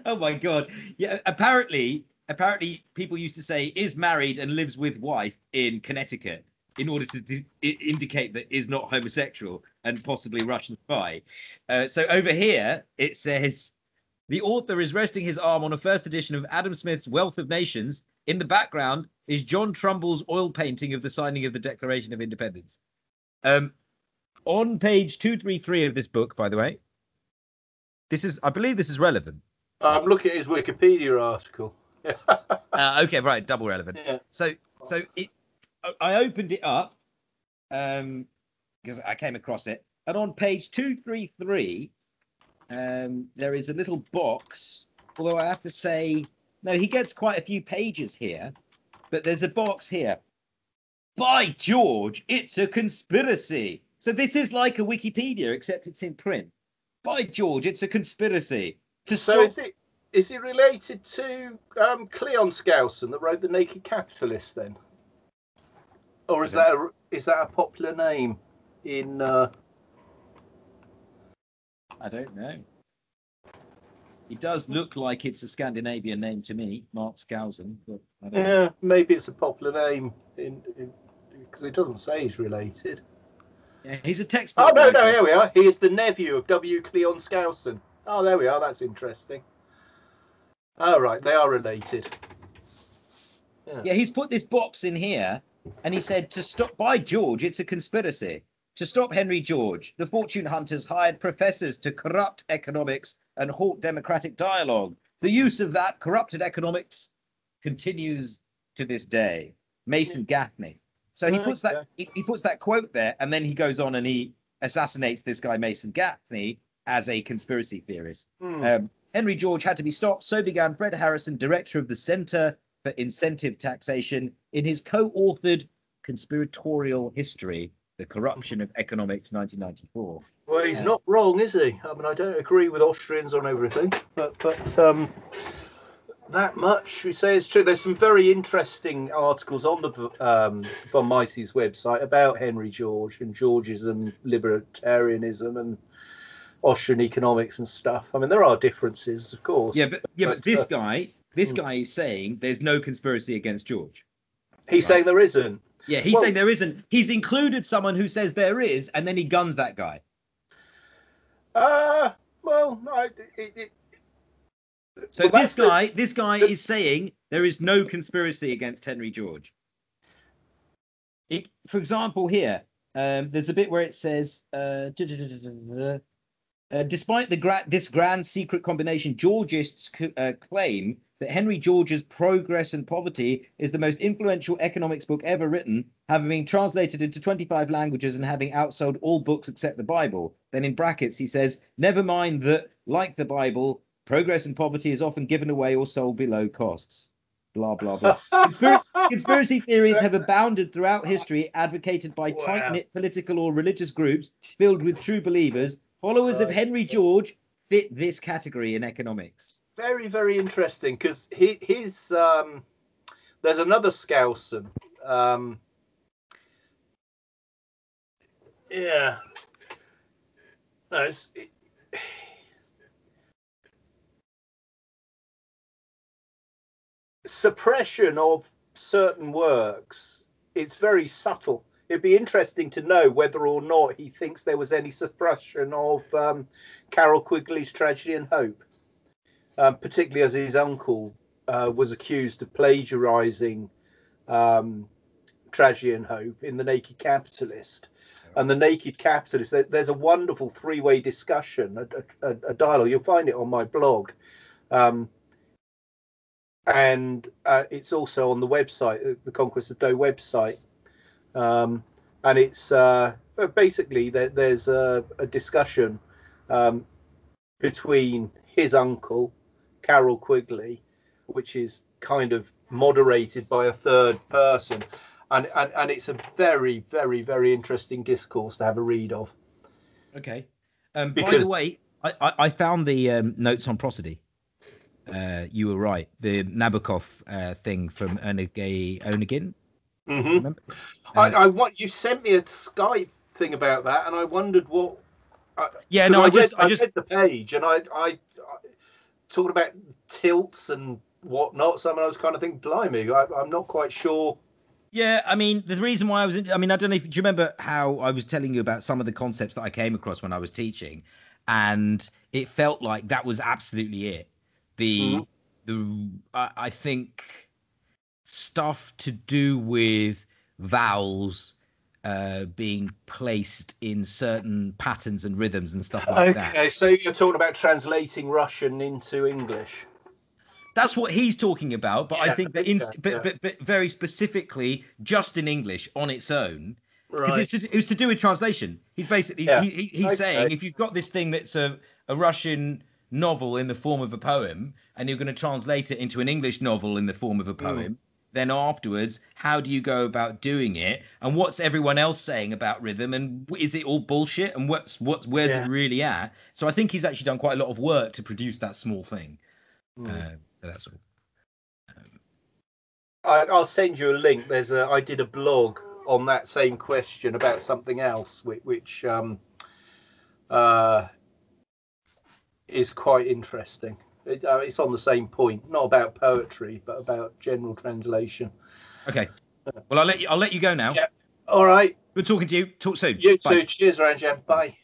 oh my god! Yeah, apparently, apparently, people used to say is married and lives with wife in Connecticut in order to d- indicate that is not homosexual and possibly Russian spy. Uh, so over here it says the author is resting his arm on a first edition of Adam Smith's Wealth of Nations. In the background is John Trumbull's oil painting of the signing of the Declaration of Independence. Um, on page 233 of this book, by the way, this is, I believe this is relevant. i'm looking at his wikipedia article Uh, okay, right, double relevant. yeah So, so it, I- I opened it up um, because I came across it, and on page 233, um, there is a little box. Although I have to say, no, he gets quite a few pages here, but there's a box here. By George, it's a conspiracy. So this is like a Wikipedia, except it's in print. By George, it's a conspiracy to So stop. is it is it related to um, Cleon Skousen that wrote the Naked Capitalist then, or is that a, is that a popular name in? Uh, I don't know. It does look like it's a Scandinavian name to me, Mark Skousen, but I don't know. yeah, maybe it's a popular name in because it doesn't say he's related. Yeah, he's a textbook. Oh no, no, here we are. He is the nephew of W. Cleon Skousen. Oh, there we are. That's interesting. Oh right, they are related. Yeah, he's put this box in here, and he said to stop. By George, it's a conspiracy to stop Henry George. The fortune hunters hired professors to corrupt economics and halt democratic dialogue. The use of that corrupted economics continues to this day. Mason Gaffney. So he puts that he, he puts that quote there, and then he goes on and he assassinates this guy Mason Gaffney as a conspiracy theorist. Hmm. Um, Henry George had to be stopped. So began Fred Harrison, director of the Center for Incentive Taxation, in his co authored Conspiratorial History The Corruption of Economics 1994. Well, he's Yeah. not wrong, is he? I mean, I don't agree with Austrians on everything, but but um, that much we say is true. There's some very interesting articles on the um, von Mises's website about Henry George and Georgism, libertarianism, and Austrian economics and stuff. I mean, there are differences, of course. Yeah, but yeah, but But, this uh, guy, this hmm. guy is saying there's no conspiracy against George. he's saying there isn't. Yeah, he's Well- saying there isn't. He's included someone who says there is, and then he guns that guy. Uh, well, I, it, it, So well, this that's the- guy, this guy the- is saying there is no conspiracy against Henry George. It, for example, here um, there's a bit where it says, uh, uh, despite the gra- this grand secret combination, Georgists c- uh, claim that Henry George's Progress and Poverty is the most influential economics book ever written, having been translated into 25 languages and having outsold all books except the Bible. Then in brackets, he says, never mind that, like the Bible, progress and poverty is often given away or sold below costs. Blah, blah, blah. Conspir- conspiracy theories have abounded throughout history, advocated by Wow. tight knit political or religious groups filled with true believers Followers of oh, Henry George fit this category in economics. Very, very interesting because he, his um, there's another Skousen. Um, yeah. No, it's, it, suppression of certain works is very subtle. It'd be interesting to know whether or not he thinks there was any suppression of um, Carroll Quigley's Tragedy and Hope, um, particularly as his uncle uh, was accused of plagiarizing um, Tragedy and Hope in The Naked Capitalist. And The Naked Capitalist, there, there's a wonderful three way discussion, a, a, a dialogue. You'll find it on my blog. Um, and uh, it's also on the website, uh, the Conquest of Doe website. Um, and it's uh, basically there, there's a, a discussion um, between his uncle, Carroll Quigley, which is kind of moderated by a third person. And, and, and it's a very, very, very interesting discourse to have a read of. Okay. Um, by the way, I, I, I found the um, notes on prosody. Uh, you were right. The Nabokov uh, thing from Onegay Onegin. Mm-hmm. Remember? I, Uh, I want you sent me a Skype thing about that, and I wondered what. I, yeah, no, I just, read, I just, read the page, and I, I, Talked about tilts and whatnot. So I, mean, I was kind of thinking, blimey, I, I'm not quite sure. yeah. I mean, the reason why I was, in, I mean, I don't know if do you remember how I was telling you about some of the concepts that I came across when I was teaching, and it felt like that was absolutely it. The, Mhm. the, I, I think stuff to do with vowels uh, being placed in certain patterns and rhythms and stuff like that. Okay, so you're talking about translating Russian into English. That's what he's talking about, but I think that, in, so, but, yeah. but, but very specifically, just in English on its own, because Right. it was to do with translation. He's basically Yeah. he, he, he's Okay. saying if you've got this thing that's a, a Russian novel in the form of a poem, and you're going to translate it into an English novel in the form of a poem, then afterwards, how do you go about doing it? And what's everyone else saying about rhythm? And is it all bullshit? And what's what's where's Yeah. it really at? So I think he's actually done quite a lot of work to produce that small thing. Mm. Uh, that's all. I, I'll send you a link. There's a I did a blog on that same question about something else, which, which um, uh, is quite interesting. It, uh, it's on the same point, not about poetry, but about general translation. Okay. Well, I'll let you. I'll let you go now. Yeah. All right, Good talking to you. Talk soon. you Bye. too. Cheers, Ranjan. Bye.